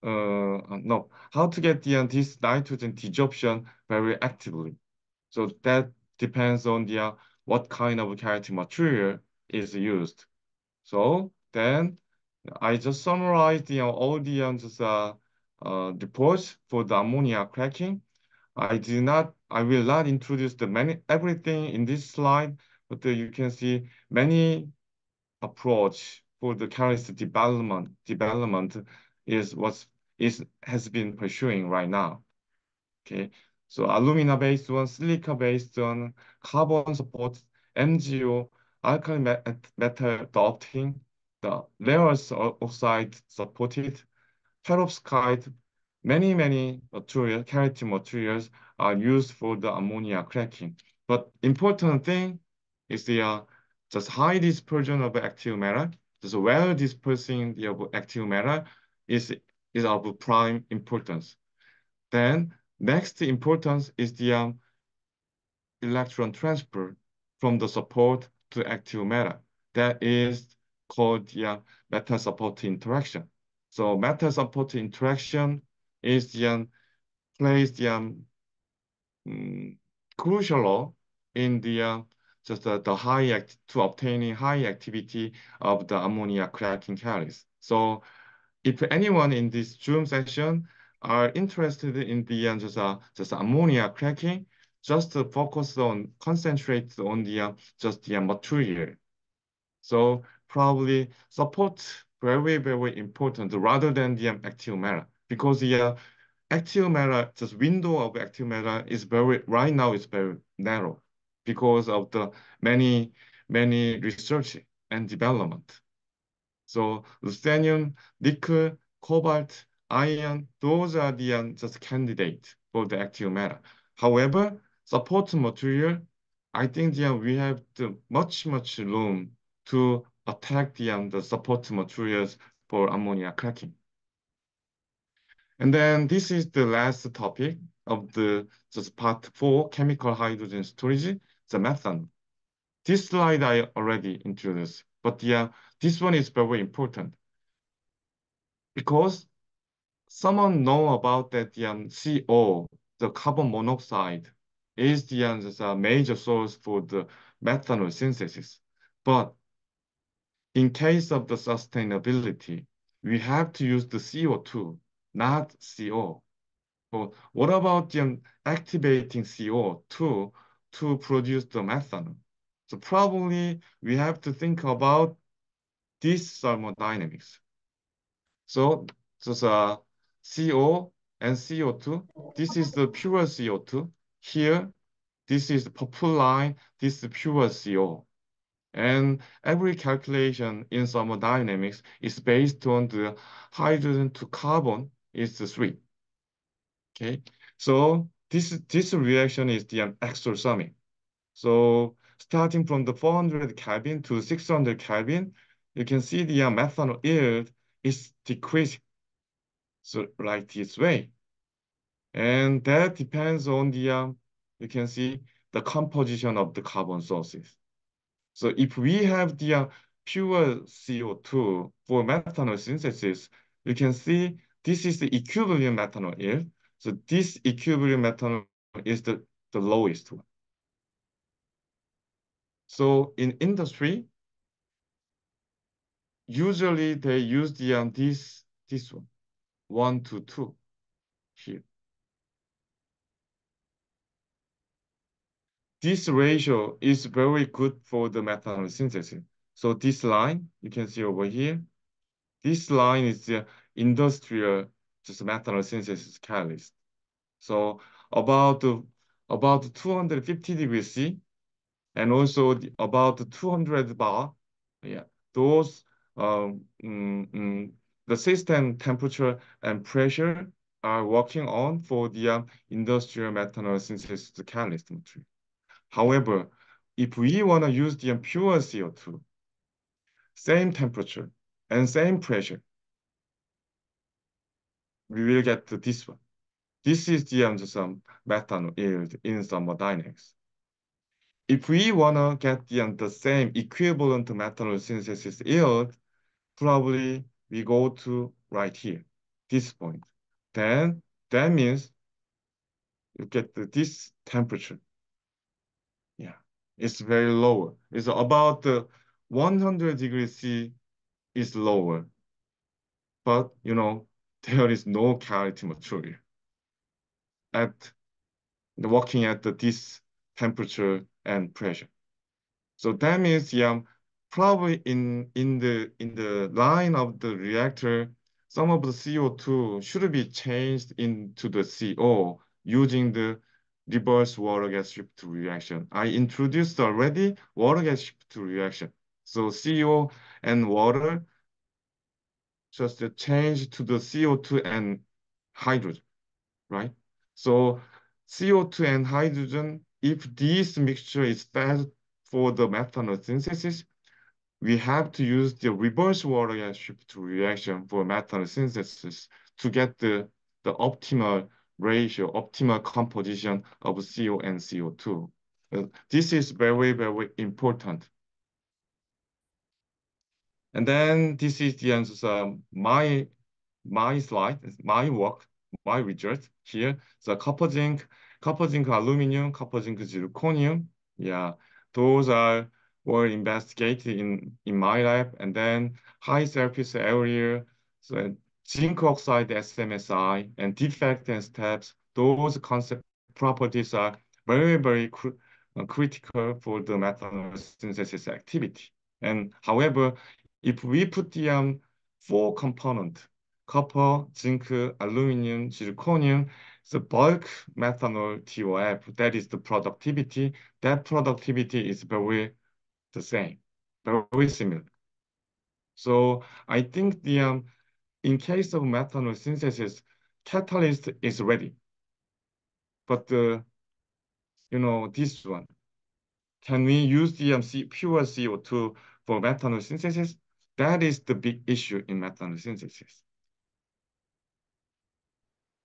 no how to get the this nitrogen desorption very actively. So that depends on the what kind of character material is used. So then I just summarized you know, all the um, just, uh, uh, reports for the ammonia cracking. I do not, I will not introduce the many everything in this slide, but uh, you can see many approach for the catalyst development development is what is has been pursuing right now. Okay, so alumina based one, silica based one, carbon support, MgO, alkali metal doping, the layers oxide supported, perovskite, many, many material, keratin materials are used for the ammonia cracking. But important thing is the uh, just high dispersion of active matter, just well dispersing the active matter is, is of prime importance. Then next importance is the um, electron transfer from the support to active matter. That is called the uh, metal support interaction. So metal support interaction is the um, plays the um, um, crucial role in the uh, just uh, the high act to obtaining high activity of the ammonia cracking catalyst. So if anyone in this Zoom session are interested in the uh, just uh, just ammonia cracking, just focus on concentrate on the uh, just the material. So probably support very very important rather than the um, active matter because the uh, active matter just window of active matter is very right now is very narrow because of the many many research and development. So ruthenium, nickel, cobalt, iron, those are the um, just candidate for the active matter. However, support material, I think the, we have the much, much room to attack the, um, the support materials for ammonia cracking. And then this is the last topic of the just part four, chemical hydrogen storage, the methane. This slide I already introduced, but yeah, this one is very important because someone know about that the um, CO, the carbon monoxide, is the, um, the major source for the methanol synthesis. But in case of the sustainability, we have to use the CO2, not CO. But what about the um, activating CO2 to produce the methanol? So probably we have to think about this thermodynamics. So just uh, CO and CO2. This is the pure CO2. Here, this is the purple line. This is pure CO. And every calculation in thermodynamics is based on the hydrogen to carbon is the three. Okay, so this this reaction is the exothermic. So starting from the 400 Kelvin to 600 Kelvin, you can see the uh, methanol yield is decreasing. So like this way. And that depends on the, um, you can see the composition of the carbon sources. So if we have the uh, pure CO2 for methanol synthesis, you can see this is the equilibrium methanol yield. So this equilibrium methanol is the, the lowest one. So in industry, usually they use the um, this this one, one to two here. This ratio is very good for the methanol synthesis. So this line you can see over here, this line is the industrial just methanol synthesis catalyst. So about about 250 degrees C and also the, about 200 bar. Yeah, those um, mm, mm, the system temperature and pressure are working on for the um, industrial methanol synthesis catalyst material. However, if we want to use the pure CO2, same temperature and same pressure, we will get to this one. This is the um, some methanol yield in thermodynamics. If we want to get the, um, the same equivalent methanol synthesis yield, probably we go to right here, this point. Then that means you get the, this temperature. Yeah, it's very lower. It's about the 100 degrees C is lower but you know, there is no clarity material at the working at the, this temperature and pressure. So that means yeah, probably in in the in the line of the reactor, some of the CO2 should be changed into the CO using the reverse water gas shift reaction. I introduced already water gas shift reaction. So CO and water just a change to the CO2 and hydrogen, right? So CO2 and hydrogen, if this mixture is fed for the methanol synthesis, we have to use the reverse water gas shift reaction for methanol synthesis to get the, the optimal ratio, optimal composition of CO and CO2. Uh, this is very, very important. And then this is the answer, uh, my, my slide, my work, my result here. So copper zinc, copper zinc aluminum, copper zinc zirconium. Yeah, those are were investigated in, in my lab. And then high surface area, so zinc oxide SMSI, and defect and steps, those concept properties are very, very cr uh, critical for the methanol synthesis activity. And however, if we put the um, four component, copper, zinc, aluminum, zirconium, the bulk methanol TOF, that is the productivity, that productivity is very the same, very similar. So I think the um, in case of methanol synthesis, catalyst is ready. But the, you know, this one, can we use the um, C, pure CO2 for methanol synthesis? That is the big issue in methanol synthesis.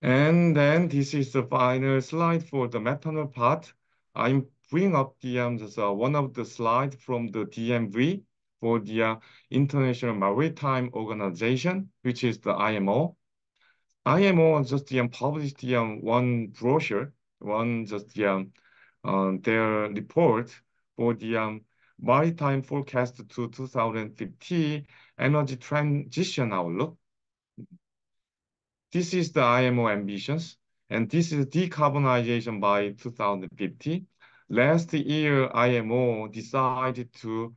And then this is the final slide for the methanol part. I'm bringing up the um, just, uh, one of the slides from the DNV for the uh, International Maritime Organization, which is the IMO. IMO just um, published um, one brochure, one just um, uh, their report for the um, maritime forecast to 2050 energy transition outlook. This is the IMO ambitions, and this is decarbonization by 2050. Last year, IMO decided to,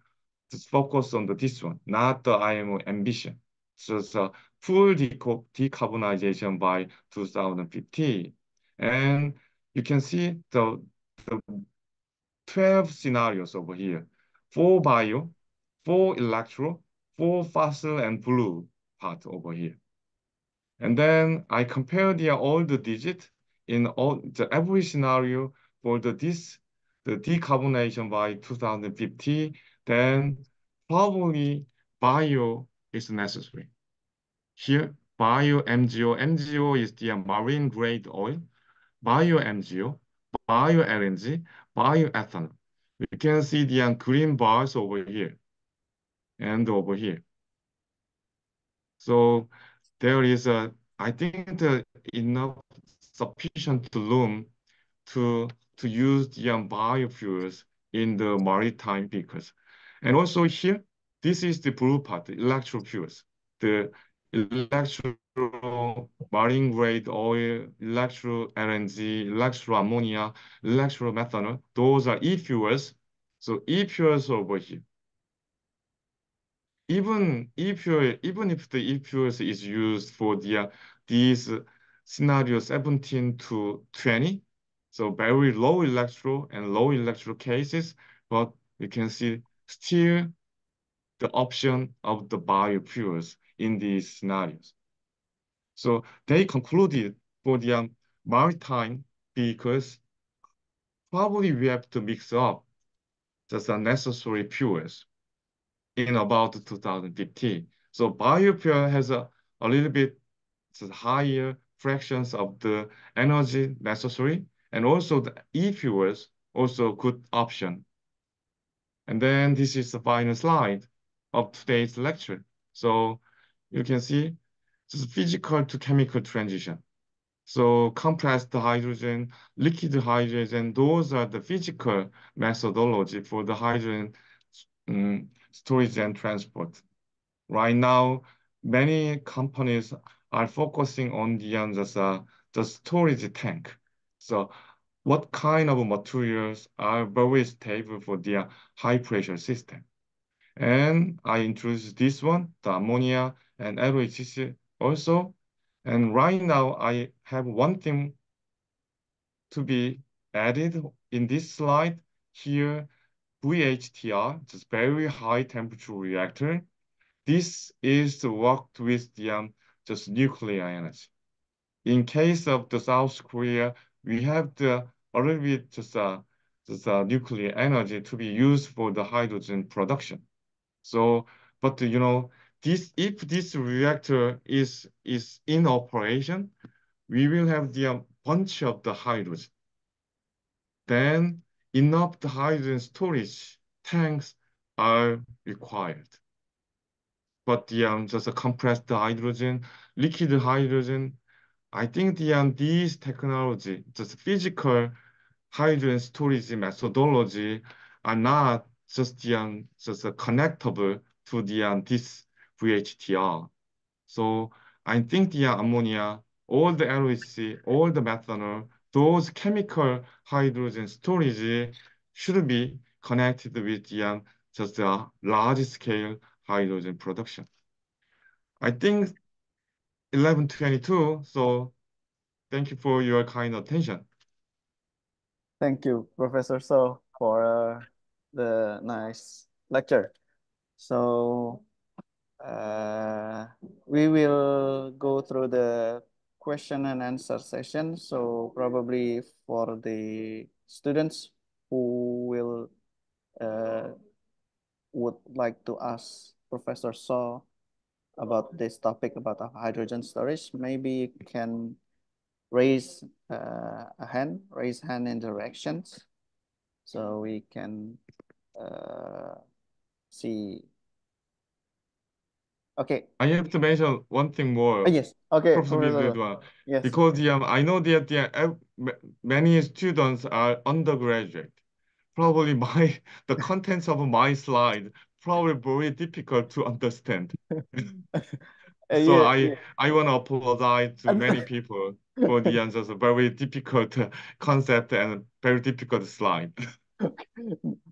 focus on the, this one, not the IMO ambition. So, so full decarbonization by 2050. And you can see the, the 12 scenarios over here. Four bio, four electro, four fossil and blue part over here. And then I compare the all the digit in all the every scenario for the this the decarbonization by 2050, then probably bio is necessary. Here, bio MGO, MGO is the marine grade oil, bio MGO, bio LNG, bio bioethanol. You can see the green bars over here and over here. So there is a, I think the enough sufficient room to to use the biofuels in the maritime vehicles. And also here, this is the blue part, the electro fuels, the electro marine grade oil, electro LNG, electro ammonia, electro methanol. Those are e-fuels. So e-fuels over here even if you even if the EPUS is used for the these scenario 17 to 20, so very low electro and low electro cases, but you can see still the option of the biofuels in these scenarios. So they concluded for the um, maritime because probably we have to mix up the necessary fuels in about 2015. So biofuel has a, a little bit higher fractions of the energy necessary, and also the e-fuels also good option. And then this is the final slide of today's lecture. So you can see this physical to chemical transition. So compressed hydrogen, liquid hydrogen, those are the physical methodology for the hydrogen um, storage and transport. Right now, many companies are focusing on the just, uh, the storage tank. So what kind of materials are very stable for the high pressure system? And I introduced this one, the ammonia and LOHC also. And right now I have one thing to be added in this slide here, VHTR, just very high temperature reactor. This is worked with the um, just nuclear energy. In case of the South Korea, we have the a little bit just uh, just uh, nuclear energy to be used for the hydrogen production. So, but you know, this if this reactor is is in operation, we will have the um, bunch of the hydrogen. Then enough the hydrogen storage tanks are required. But the um, just a compressed hydrogen, liquid hydrogen, I think the um, these technology, just physical hydrogen storage methodology are not just the um, just uh, connectable to the um, this VHTR. So I think the ammonia, all the LOHC, all the methanol, those chemical hydrogen storage should be connected with the, um, just a large scale hydrogen production. I think 1122, so thank you for your kind attention. Thank you, Professor Suh, for uh, the nice lecture. So uh, we will go through the question and answer session. So probably for the students who will uh, would like to ask Professor Suh about this topic about hydrogen storage, maybe you can raise uh, a hand, raise hand in directions, so we can uh, see. Okay. I have to mention one thing more. Oh, yes. Okay. Professor Yes. Because um, I know that the, many students are undergraduate. Probably my the contents of my slide probably very difficult to understand. Uh, so yeah, I yeah. I want to apologize to many people for the answers. Very difficult concept and very difficult slide.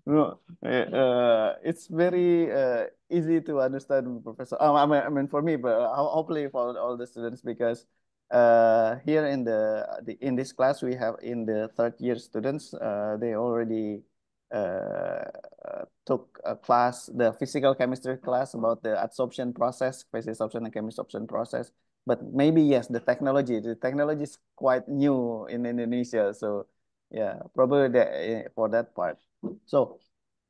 No, uh, it's very uh, easy to understand, Professor. Um, I mean, I mean for me, but hopefully for all the students, because uh, here in the, the in this class we have in the third year students, uh, they already uh, took a class, the physical chemistry class about the adsorption process, phase adsorption and chemistry process. But maybe yes, the technology, the technology is quite new in Indonesia, so yeah, probably that, eh, for that part. Suh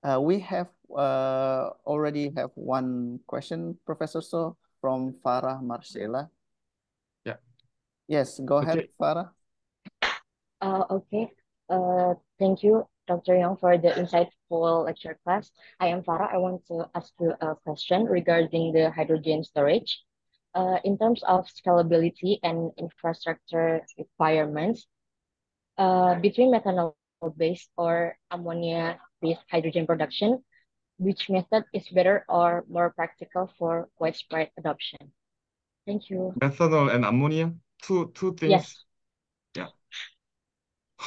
uh, we have uh, already have one question, Professor So, from Farah Marcela. Yeah. Yes, go okay. ahead, Farah. Uh, okay. Uh, thank you, Dr. Young, for the insightful lecture class. I am Farah. I want to ask you a question regarding the hydrogen storage. Uh, in terms of scalability and infrastructure requirements, uh, between methanol-based or ammonia-based hydrogen production, which method is better or more practical for widespread adoption? Thank you. Methanol and ammonia, two two things. Yes. Yeah.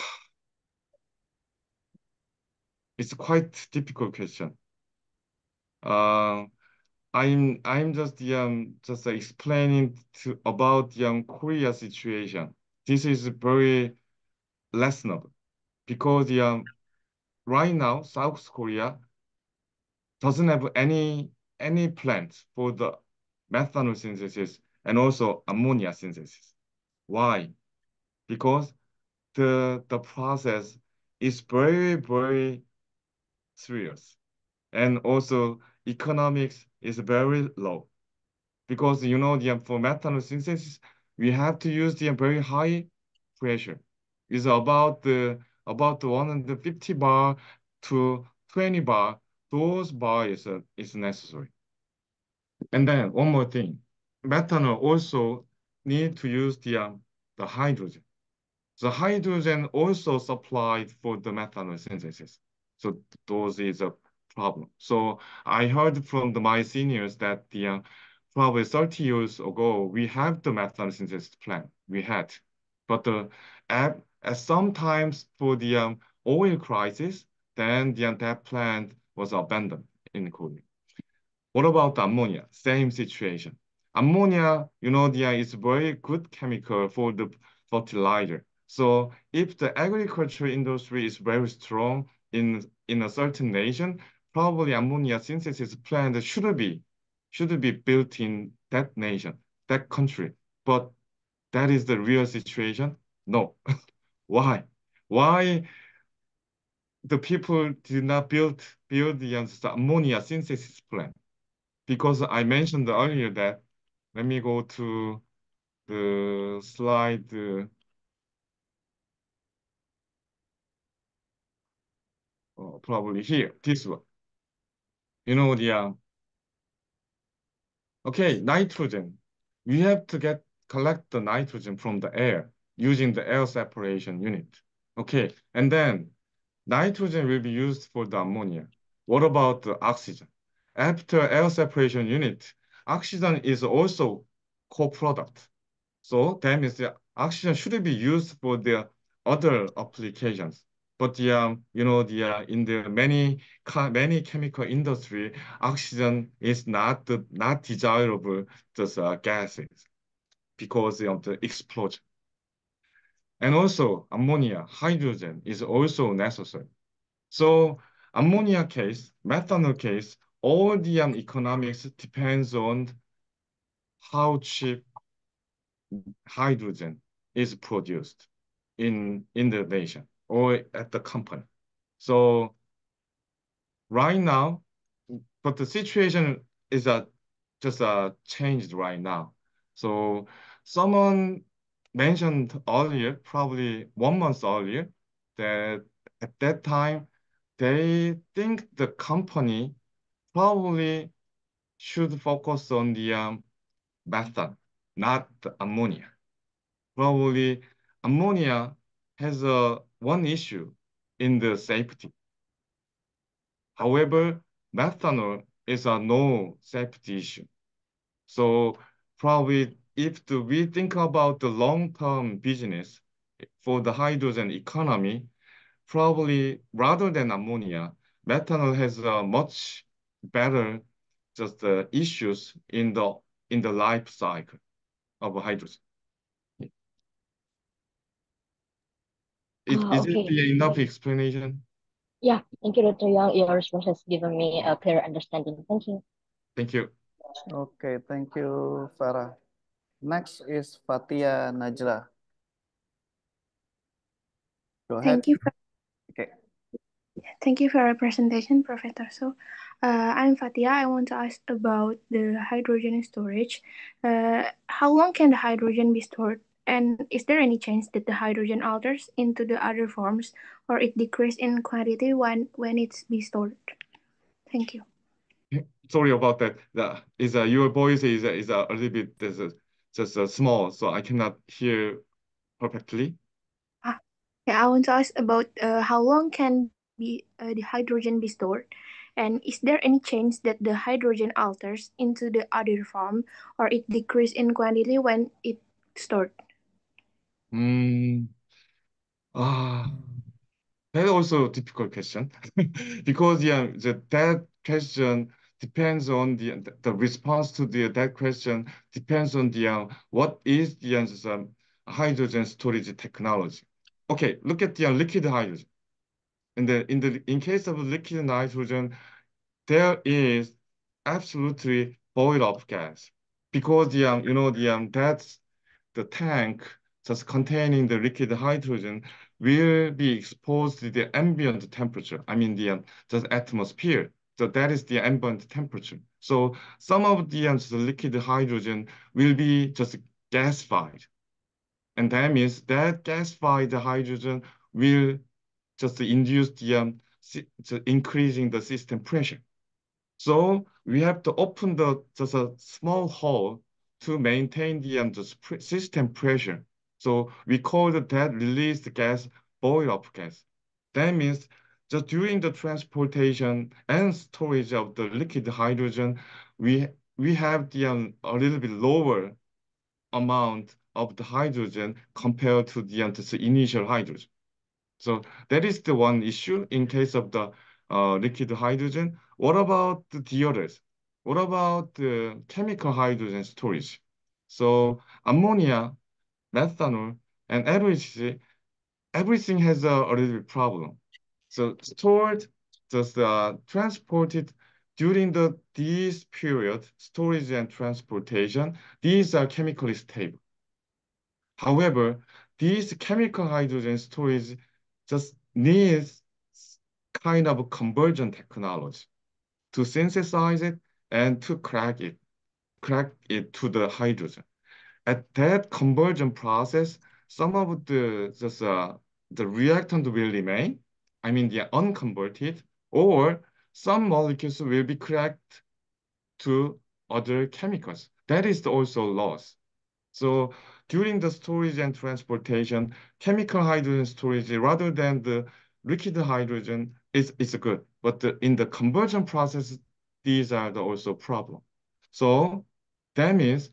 It's quite difficult question. Uh, I'm I'm just um just explaining to about the um, Korea situation. This is very lessenable because um, right now South Korea doesn't have any any plant for the methanol synthesis and also ammonia synthesis. Why? Because the the process is very very serious and also economics is very low because you know the for methanol synthesis we have to use the very high pressure is about the about 150 bar to 20 bar. Those bar is, uh, is necessary. And then one more thing, methanol also need to use the, um, the hydrogen. The hydrogen also supplied for the methanol synthesis. So those is a problem. So I heard from the, my seniors that the uh, probably 30 years ago, we have the methanol synthesis plant. We had. But the, at, at sometimes for the um, oil crisis, then the, that plant was abandoned in Korea. What about ammonia? Same situation. Ammonia, you know, the, is very good chemical for the fertilizer. So if the agriculture industry is very strong in, in a certain nation, probably ammonia synthesis plant should be should be built in that nation, that country. But that is the real situation? No. Why? Why the people did not build build the ammonia synthesis plant? Because I mentioned earlier that let me go to the slide. Uh, oh, probably here, this one. You know, the, uh, okay, nitrogen. We have to get, collect the nitrogen from the air using the air separation unit. Okay, and then nitrogen will be used for the ammonia. What about the oxygen? After air separation unit, oxygen is also co-product. So that means the oxygen should be used for the other applications. But the, um, you know, the, uh, in the many, many chemical industry, oxygen is not the, not desirable just uh, gases because of the explosion. And also ammonia, hydrogen is also necessary. So ammonia case, methanol case, all the um, economics depends on how cheap hydrogen is produced in, in the nation or at the company. So right now, but the situation is uh, just uh, changed right now. So someone mentioned earlier, probably one month earlier, that at that time, they think the company probably should focus on the um, methane, not the ammonia. Probably ammonia has a one issue in the safety. However, methanol is a no safety issue. So probably if the, we think about the long-term business for the hydrogen economy, probably rather than ammonia, methanol has a much better just uh, issues in the in the life cycle of hydrogen. Is, Ah, is okay. it enough explanation? Yeah, thank you, Dr. Young. Your response has given me a clear understanding. Thank you. Thank you. Okay, thank you, Farah. Next is Fatia Najla. Go ahead. Thank you for Okay. thank you for your presentation, Professor. So, uh, I'm Fatia. I want to ask about the hydrogen storage. Uh, how long can the hydrogen be stored? And is there any chance that the hydrogen alters into the other forms or it decreases in quantity when when it's be stored? Thank you. Sorry about that. The, is uh, your voice is uh, is uh, a little bit is, uh, just uh, small, so I cannot hear perfectly. Ah, Yeah, I want to ask about uh, how long can be uh, the hydrogen be stored, and is there any chance that the hydrogen alters into the other form or it decrease in quantity when it stored? Mm, ah, that's also a difficult question because yeah, the, that question depends on the the response to the that question depends on the uh, what is the uh, hydrogen storage technology. Okay, look at the uh, liquid hydrogen. In the in the in case of liquid nitrogen, there is absolutely boil off gas because the um, you know the um, that's the tank just containing the liquid hydrogen will be exposed to the ambient temperature. I mean the um, just atmosphere. So that is the ambient temperature. So some of the, um, liquid hydrogen will be just gasified. And that means that gasified hydrogen will just induce the, um, increasing the system pressure. So we have to open the just a small hole to maintain the, um, the system pressure. So we call that released gas boil-off gas. That means just during the transportation and storage of the liquid hydrogen, we we have the um, a little bit lower amount of the hydrogen compared to the, um, the initial hydrogen. So that is the one issue in case of the uh, liquid hydrogen. What about the others? What about the chemical hydrogen storage? So ammonia, methanol, and LHC, everything has a, a little bit problem. So stored, just uh, transported during the this period, storage and transportation, these are chemically stable. However, these chemical hydrogen storage just needs kind of conversion technology to synthesize it and to crack it, crack it to the hydrogen. At that conversion process, some of the just uh, the reactant will remain. I mean, they are unconverted, or some molecules will be cracked to other chemicals. That is also loss. So during the storage and transportation, chemical hydrogen storage rather than the liquid hydrogen is, is good. But the, in the conversion process, these are the also problem. So that means,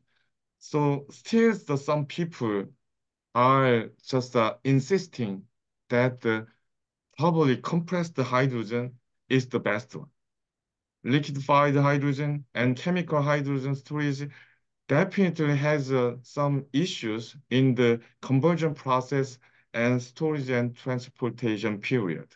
so still the, some people are just uh, insisting that the probably compressed hydrogen is the best one. Liquefied hydrogen and chemical hydrogen storage definitely has uh, some issues in the conversion process and storage and transportation period.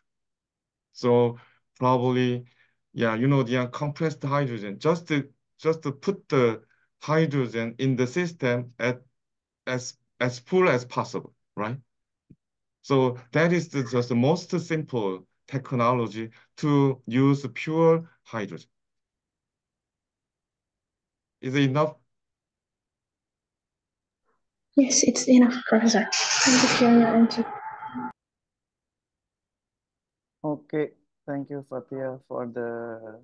So probably, yeah, you know, the compressed hydrogen, just to, just to put the hydrogen in the system at as, as full as possible, right? So that is the, just the most simple technology to use pure hydrogen. Is it enough? Yes, it's enough, Professor. Thank you for your answer. Okay, thank you, Fatia, for the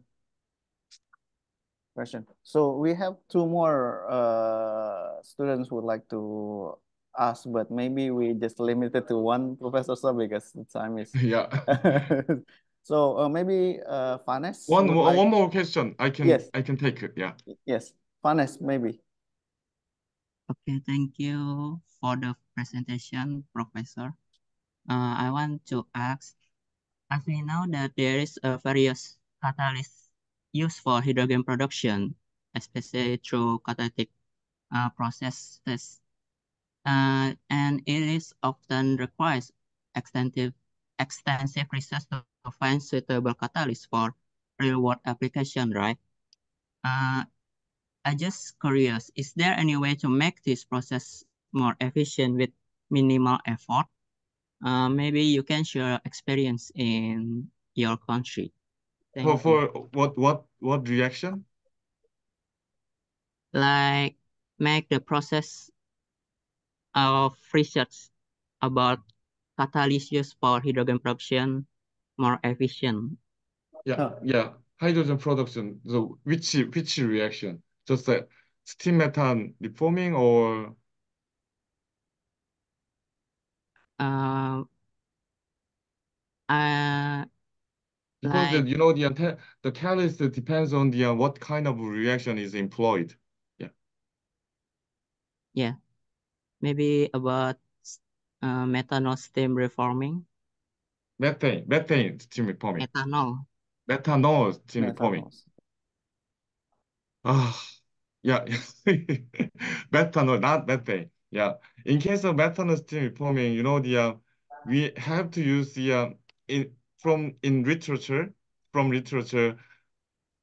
question. So we have two more uh, students who would like to ask, but maybe we just limited to one, Professor Suh, because the time is... Yeah. so uh, maybe uh, Vanes One, would more, like... one more question. I can, Yes. I can take it, yeah. Yes, Vanes, maybe. Okay, thank you for the presentation, Professor. Uh, I want to ask, as we know that there is a various catalyst used for hydrogen production, especially through catalytic uh, processes, uh, and it is often requires extensive extensive research to find suitable catalysts for real-world application, right? Uh, I just curious, is there any way to make this process more efficient with minimal effort? Uh, maybe you can share experience in your country. Thank For, you. for what, what, what reaction? Like make the process of research about catalyst used for hydrogen production more efficient. Yeah, Oh. yeah. Hydrogen production. So which, which reaction? Just like steam methane reforming or Uh, uh, because like you know the the catalyst depends on the uh, what kind of reaction is employed. Yeah. Yeah, maybe about uh, methanol steam reforming. Methane, methane steam reforming, Methanol. methanol steam reforming. Methanol. Ah, yeah, methanol, not methane. Yeah, in case of methanol steam reforming, you know the uh, we have to use the uh, in from in literature from literature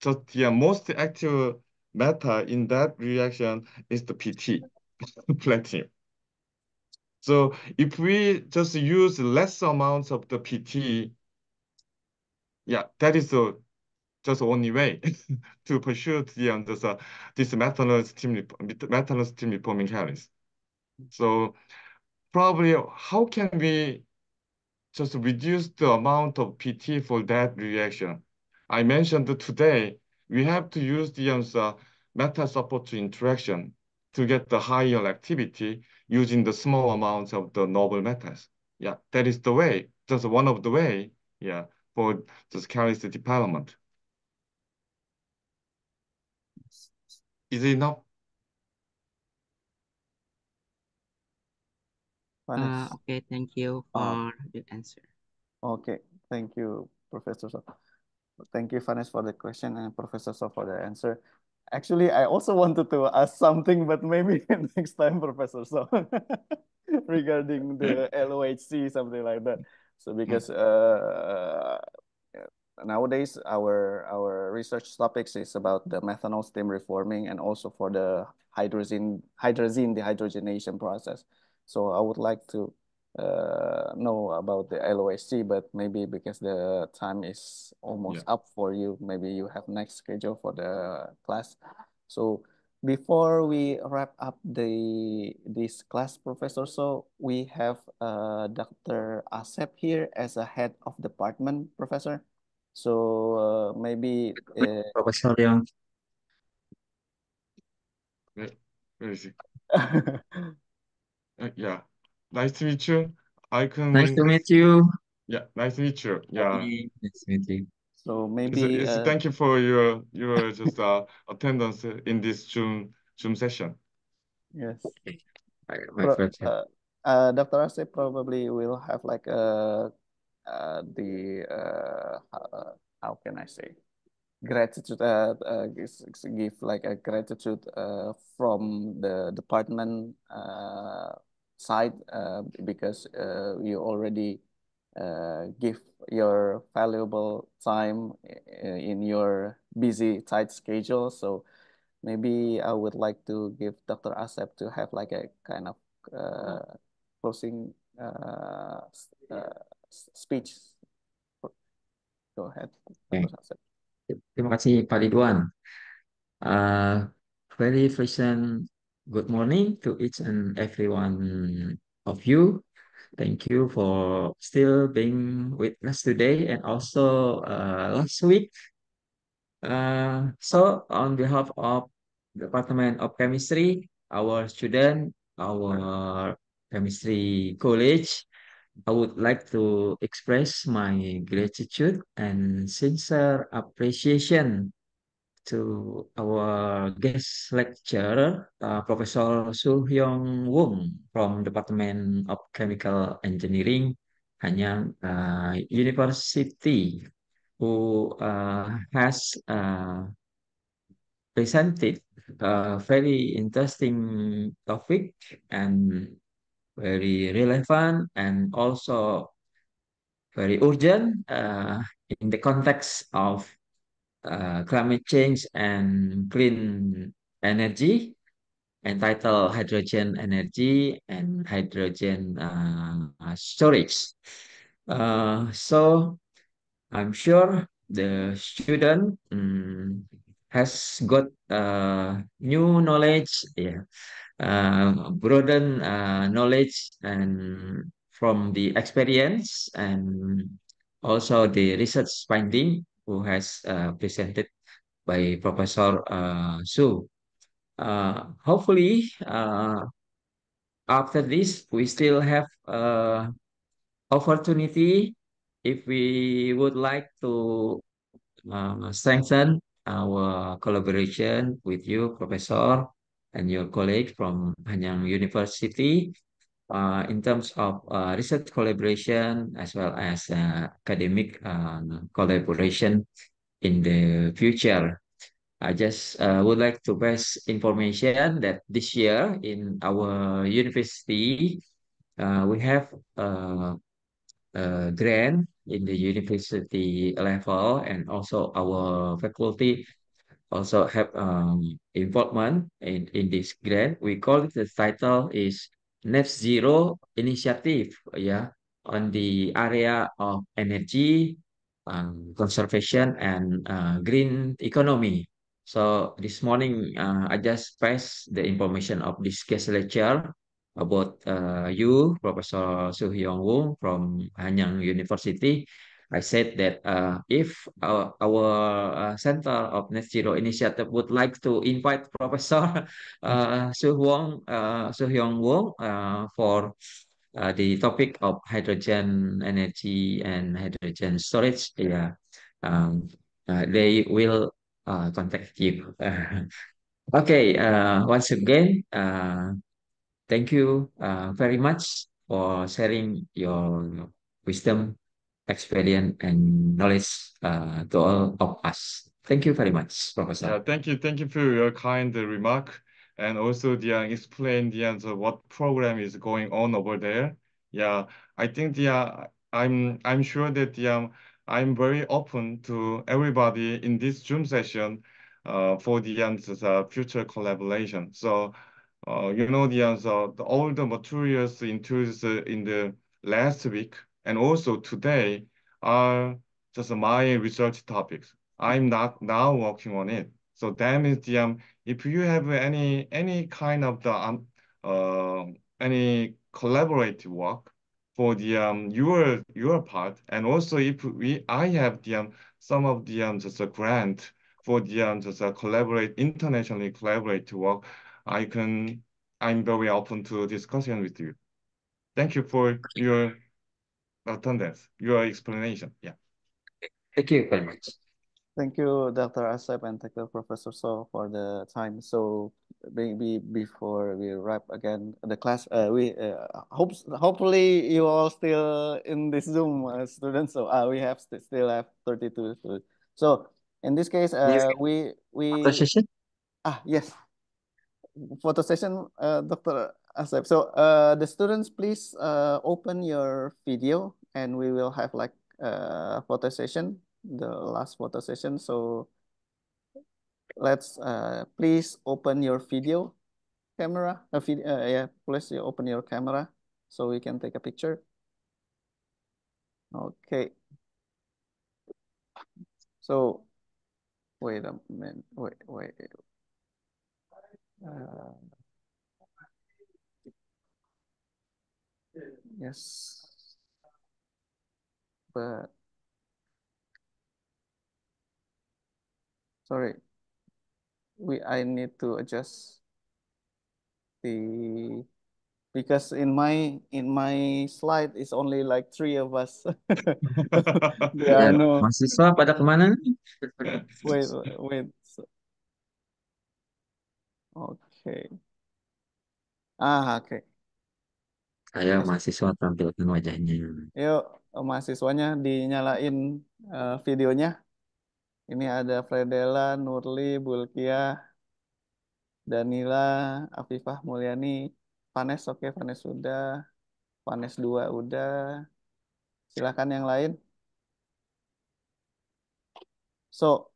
just the uh, most active metal in that reaction is the PT, platinum. So if we just use less amounts of the PT, yeah, that is the just only way to pursue the um, this, uh, this methanol steam methanol steam reforming catalyst. So probably how can we just reduce the amount of PT for that reaction? I mentioned today we have to use the um, uh, metal support interaction to get the higher activity using the small amounts of the noble metals. Yeah, that is the way, just one of the way, yeah, for this catalyst development. is it enough? Uh, okay, thank you Oh, for the answer. okay. Thank you, Professor Suh. Thank you, Vanes, for the question and Professor Suh for the answer. Actually, I also wanted to ask something, but maybe next time, Professor Suh, regarding the LOHC, something like that. So because uh, nowadays our our research topics is about the methanol steam reforming and also for the hydrogen hydrazine dehydrogenation process. So I would like to uh, know about the LOHC, but maybe because the time is almost Yeah. up for you, maybe you have next schedule for the class. So before we wrap up the this class, Professor, so we have uh, Dr. Asep here as a head of department, Professor. So uh, maybe uh, Professor Young. Where, where is it? Uh, yeah. Nice to meet you. I can Nice to meet you. Yeah, nice to meet you. Yeah. Nice to meet you. so maybe it's uh, thank you for your your just uh attendance in this Zoom Zoom session. yes. Okay. My, my Pro, uh, uh, Dr. Asep probably will have like a uh, the uh, uh, how can I say gratitude uh, uh give like a gratitude uh from the department uh side uh because uh you already uh give your valuable time in your busy tight schedule so maybe I would like to give Dr. Asep to have like a kind of uh closing uh, uh speech go ahead Okay. Dr. Asep Terima kasih Pak Ridwan. Uh, very pleasant good morning to each and every one of you. Thank you for still being with us today and also uh, last week. Uh, so on behalf of the Department of Chemistry, our student, our chemistry college, I would like to express my gratitude and sincere appreciation to our guest lecturer, uh, Professor Suh Young Woong from Department of Chemical Engineering, Hanyang uh, University, who uh, has uh, presented a very interesting topic and very relevant and also very urgent uh, in the context of uh, climate change and clean energy entitled hydrogen energy and hydrogen uh, storage. Uh, so I'm sure the student um, has got uh, new knowledge, yeah, uh, broaden uh, knowledge and from the experience and also the research finding who has uh, presented by Professor uh, Suh. Uh, hopefully, after this, we still have opportunity if we would like to strengthen our collaboration with you, Professor, and your colleague from Hanyang University uh, in terms of uh, research collaboration as well as uh, academic uh, collaboration in the future. I just uh, would like to pass information that this year in our university, uh, we have a grant in the university level and also our faculty also have um, involvement in, in this grant. We call it the title is Net Zero Initiative, yeah, on the area of energy, um, conservation, and uh, green economy. So this morning, uh, I just passed the information of this guest lecture about uh, you, Professor Su Hyung Woo from Hanyang University. I said that uh, if our, our uh, Center of Net Zero Initiative would like to invite Professor uh, Suh Hyung uh, Woo uh, for uh, the topic of hydrogen energy and hydrogen storage, yeah, um, uh, they will uh, contact you. Okay, uh, once again, uh, thank you uh, very much for sharing your wisdom, experience, and knowledge uh, to all of us. Thank you very much, Professor. Yeah, thank you. Thank you for your kind remark and also the uh, explain the answer what program is going on over there. Yeah, I think the uh, I'm I'm sure that the um, I'm very open to everybody in this Zoom session uh, for the answers uh, future collaboration. So uh, you know the answer the, all the materials introduced in the last week and also today are just my research topics. I'm not now working on it. So that the um, if you have any any kind of the um, uh, any collaborative work for the um your your part, and also if we I have the um some of the um just a grant for the um just a collaborate internationally collaborate work, I can I'm very open to discussion with you. Thank you for your attendance, your explanation. Yeah. Thank you very much. Thank you, Dr. Asep, and thank you, Professor Suh, for the time. So maybe before we wrap again the class, uh, we uh, hope hopefully you all still in this Zoom, uh, students. So uh, we have st still have 32 students. So in this case, uh, we we photo session. Ah yes, photo session, uh, Dr. Asep. So uh, the students, please uh, open your video, and we will have like a photo session the last photo session. So let's uh, please open your video camera. Uh, video, uh, yeah, please open your camera so we can take a picture. Okay. So wait a minute. Wait, wait. Uh, yes. But sorry we I need to adjust the because in my in my slide is only like three of us. there are no mahasiswa pada ke mana? wait wait. Okay. Ah. Okay. Ayo mahasiswa tampilkan wajahnya. Yuk mahasiswanya dinyalain uh, videonya. Ini ada Fredela, Nurli, Bulkia, Danila, Afifah Mulyani, Vanes oke, okay, Vanes sudah, Vanes 2 udah. Silakan yang lain. So,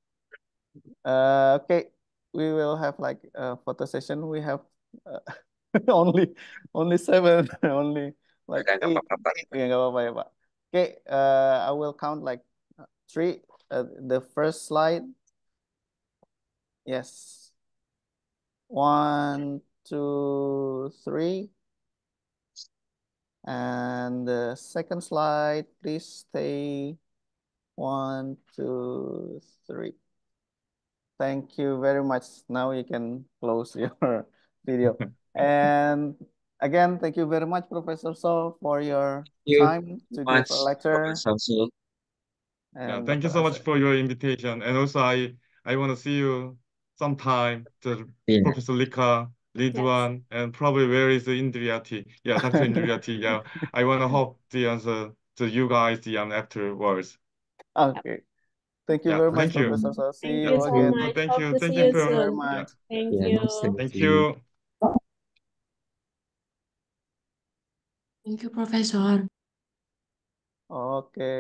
uh, okay, we will have like a photo session. We have uh, only only seven, only like eight. Ya nggak apa-apa ya Pak. Okay, uh, I will count like three uh, the first slide. Yes. One, two, three. And the second slide, please stay. One, two, three. Thank you very much. Now you can close your video. And again, thank you very much, Professor Suh, for your time to give a lecture. And yeah, thank you so much for your invitation. And also, I I want to see you sometime to yeah. Professor Lika, Ridwan, yes. and probably where is the Indriyati? Yeah, Dr. Indriyati. Yeah, I want to hope the answer to you guys the um, afterwards. Okay. Thank you yeah, very much, you. Professor. So see thank you, you so again. Much. Thank hope you. Thank you, you very much. Thank you. Thank you. Thank you, Professor. Okay.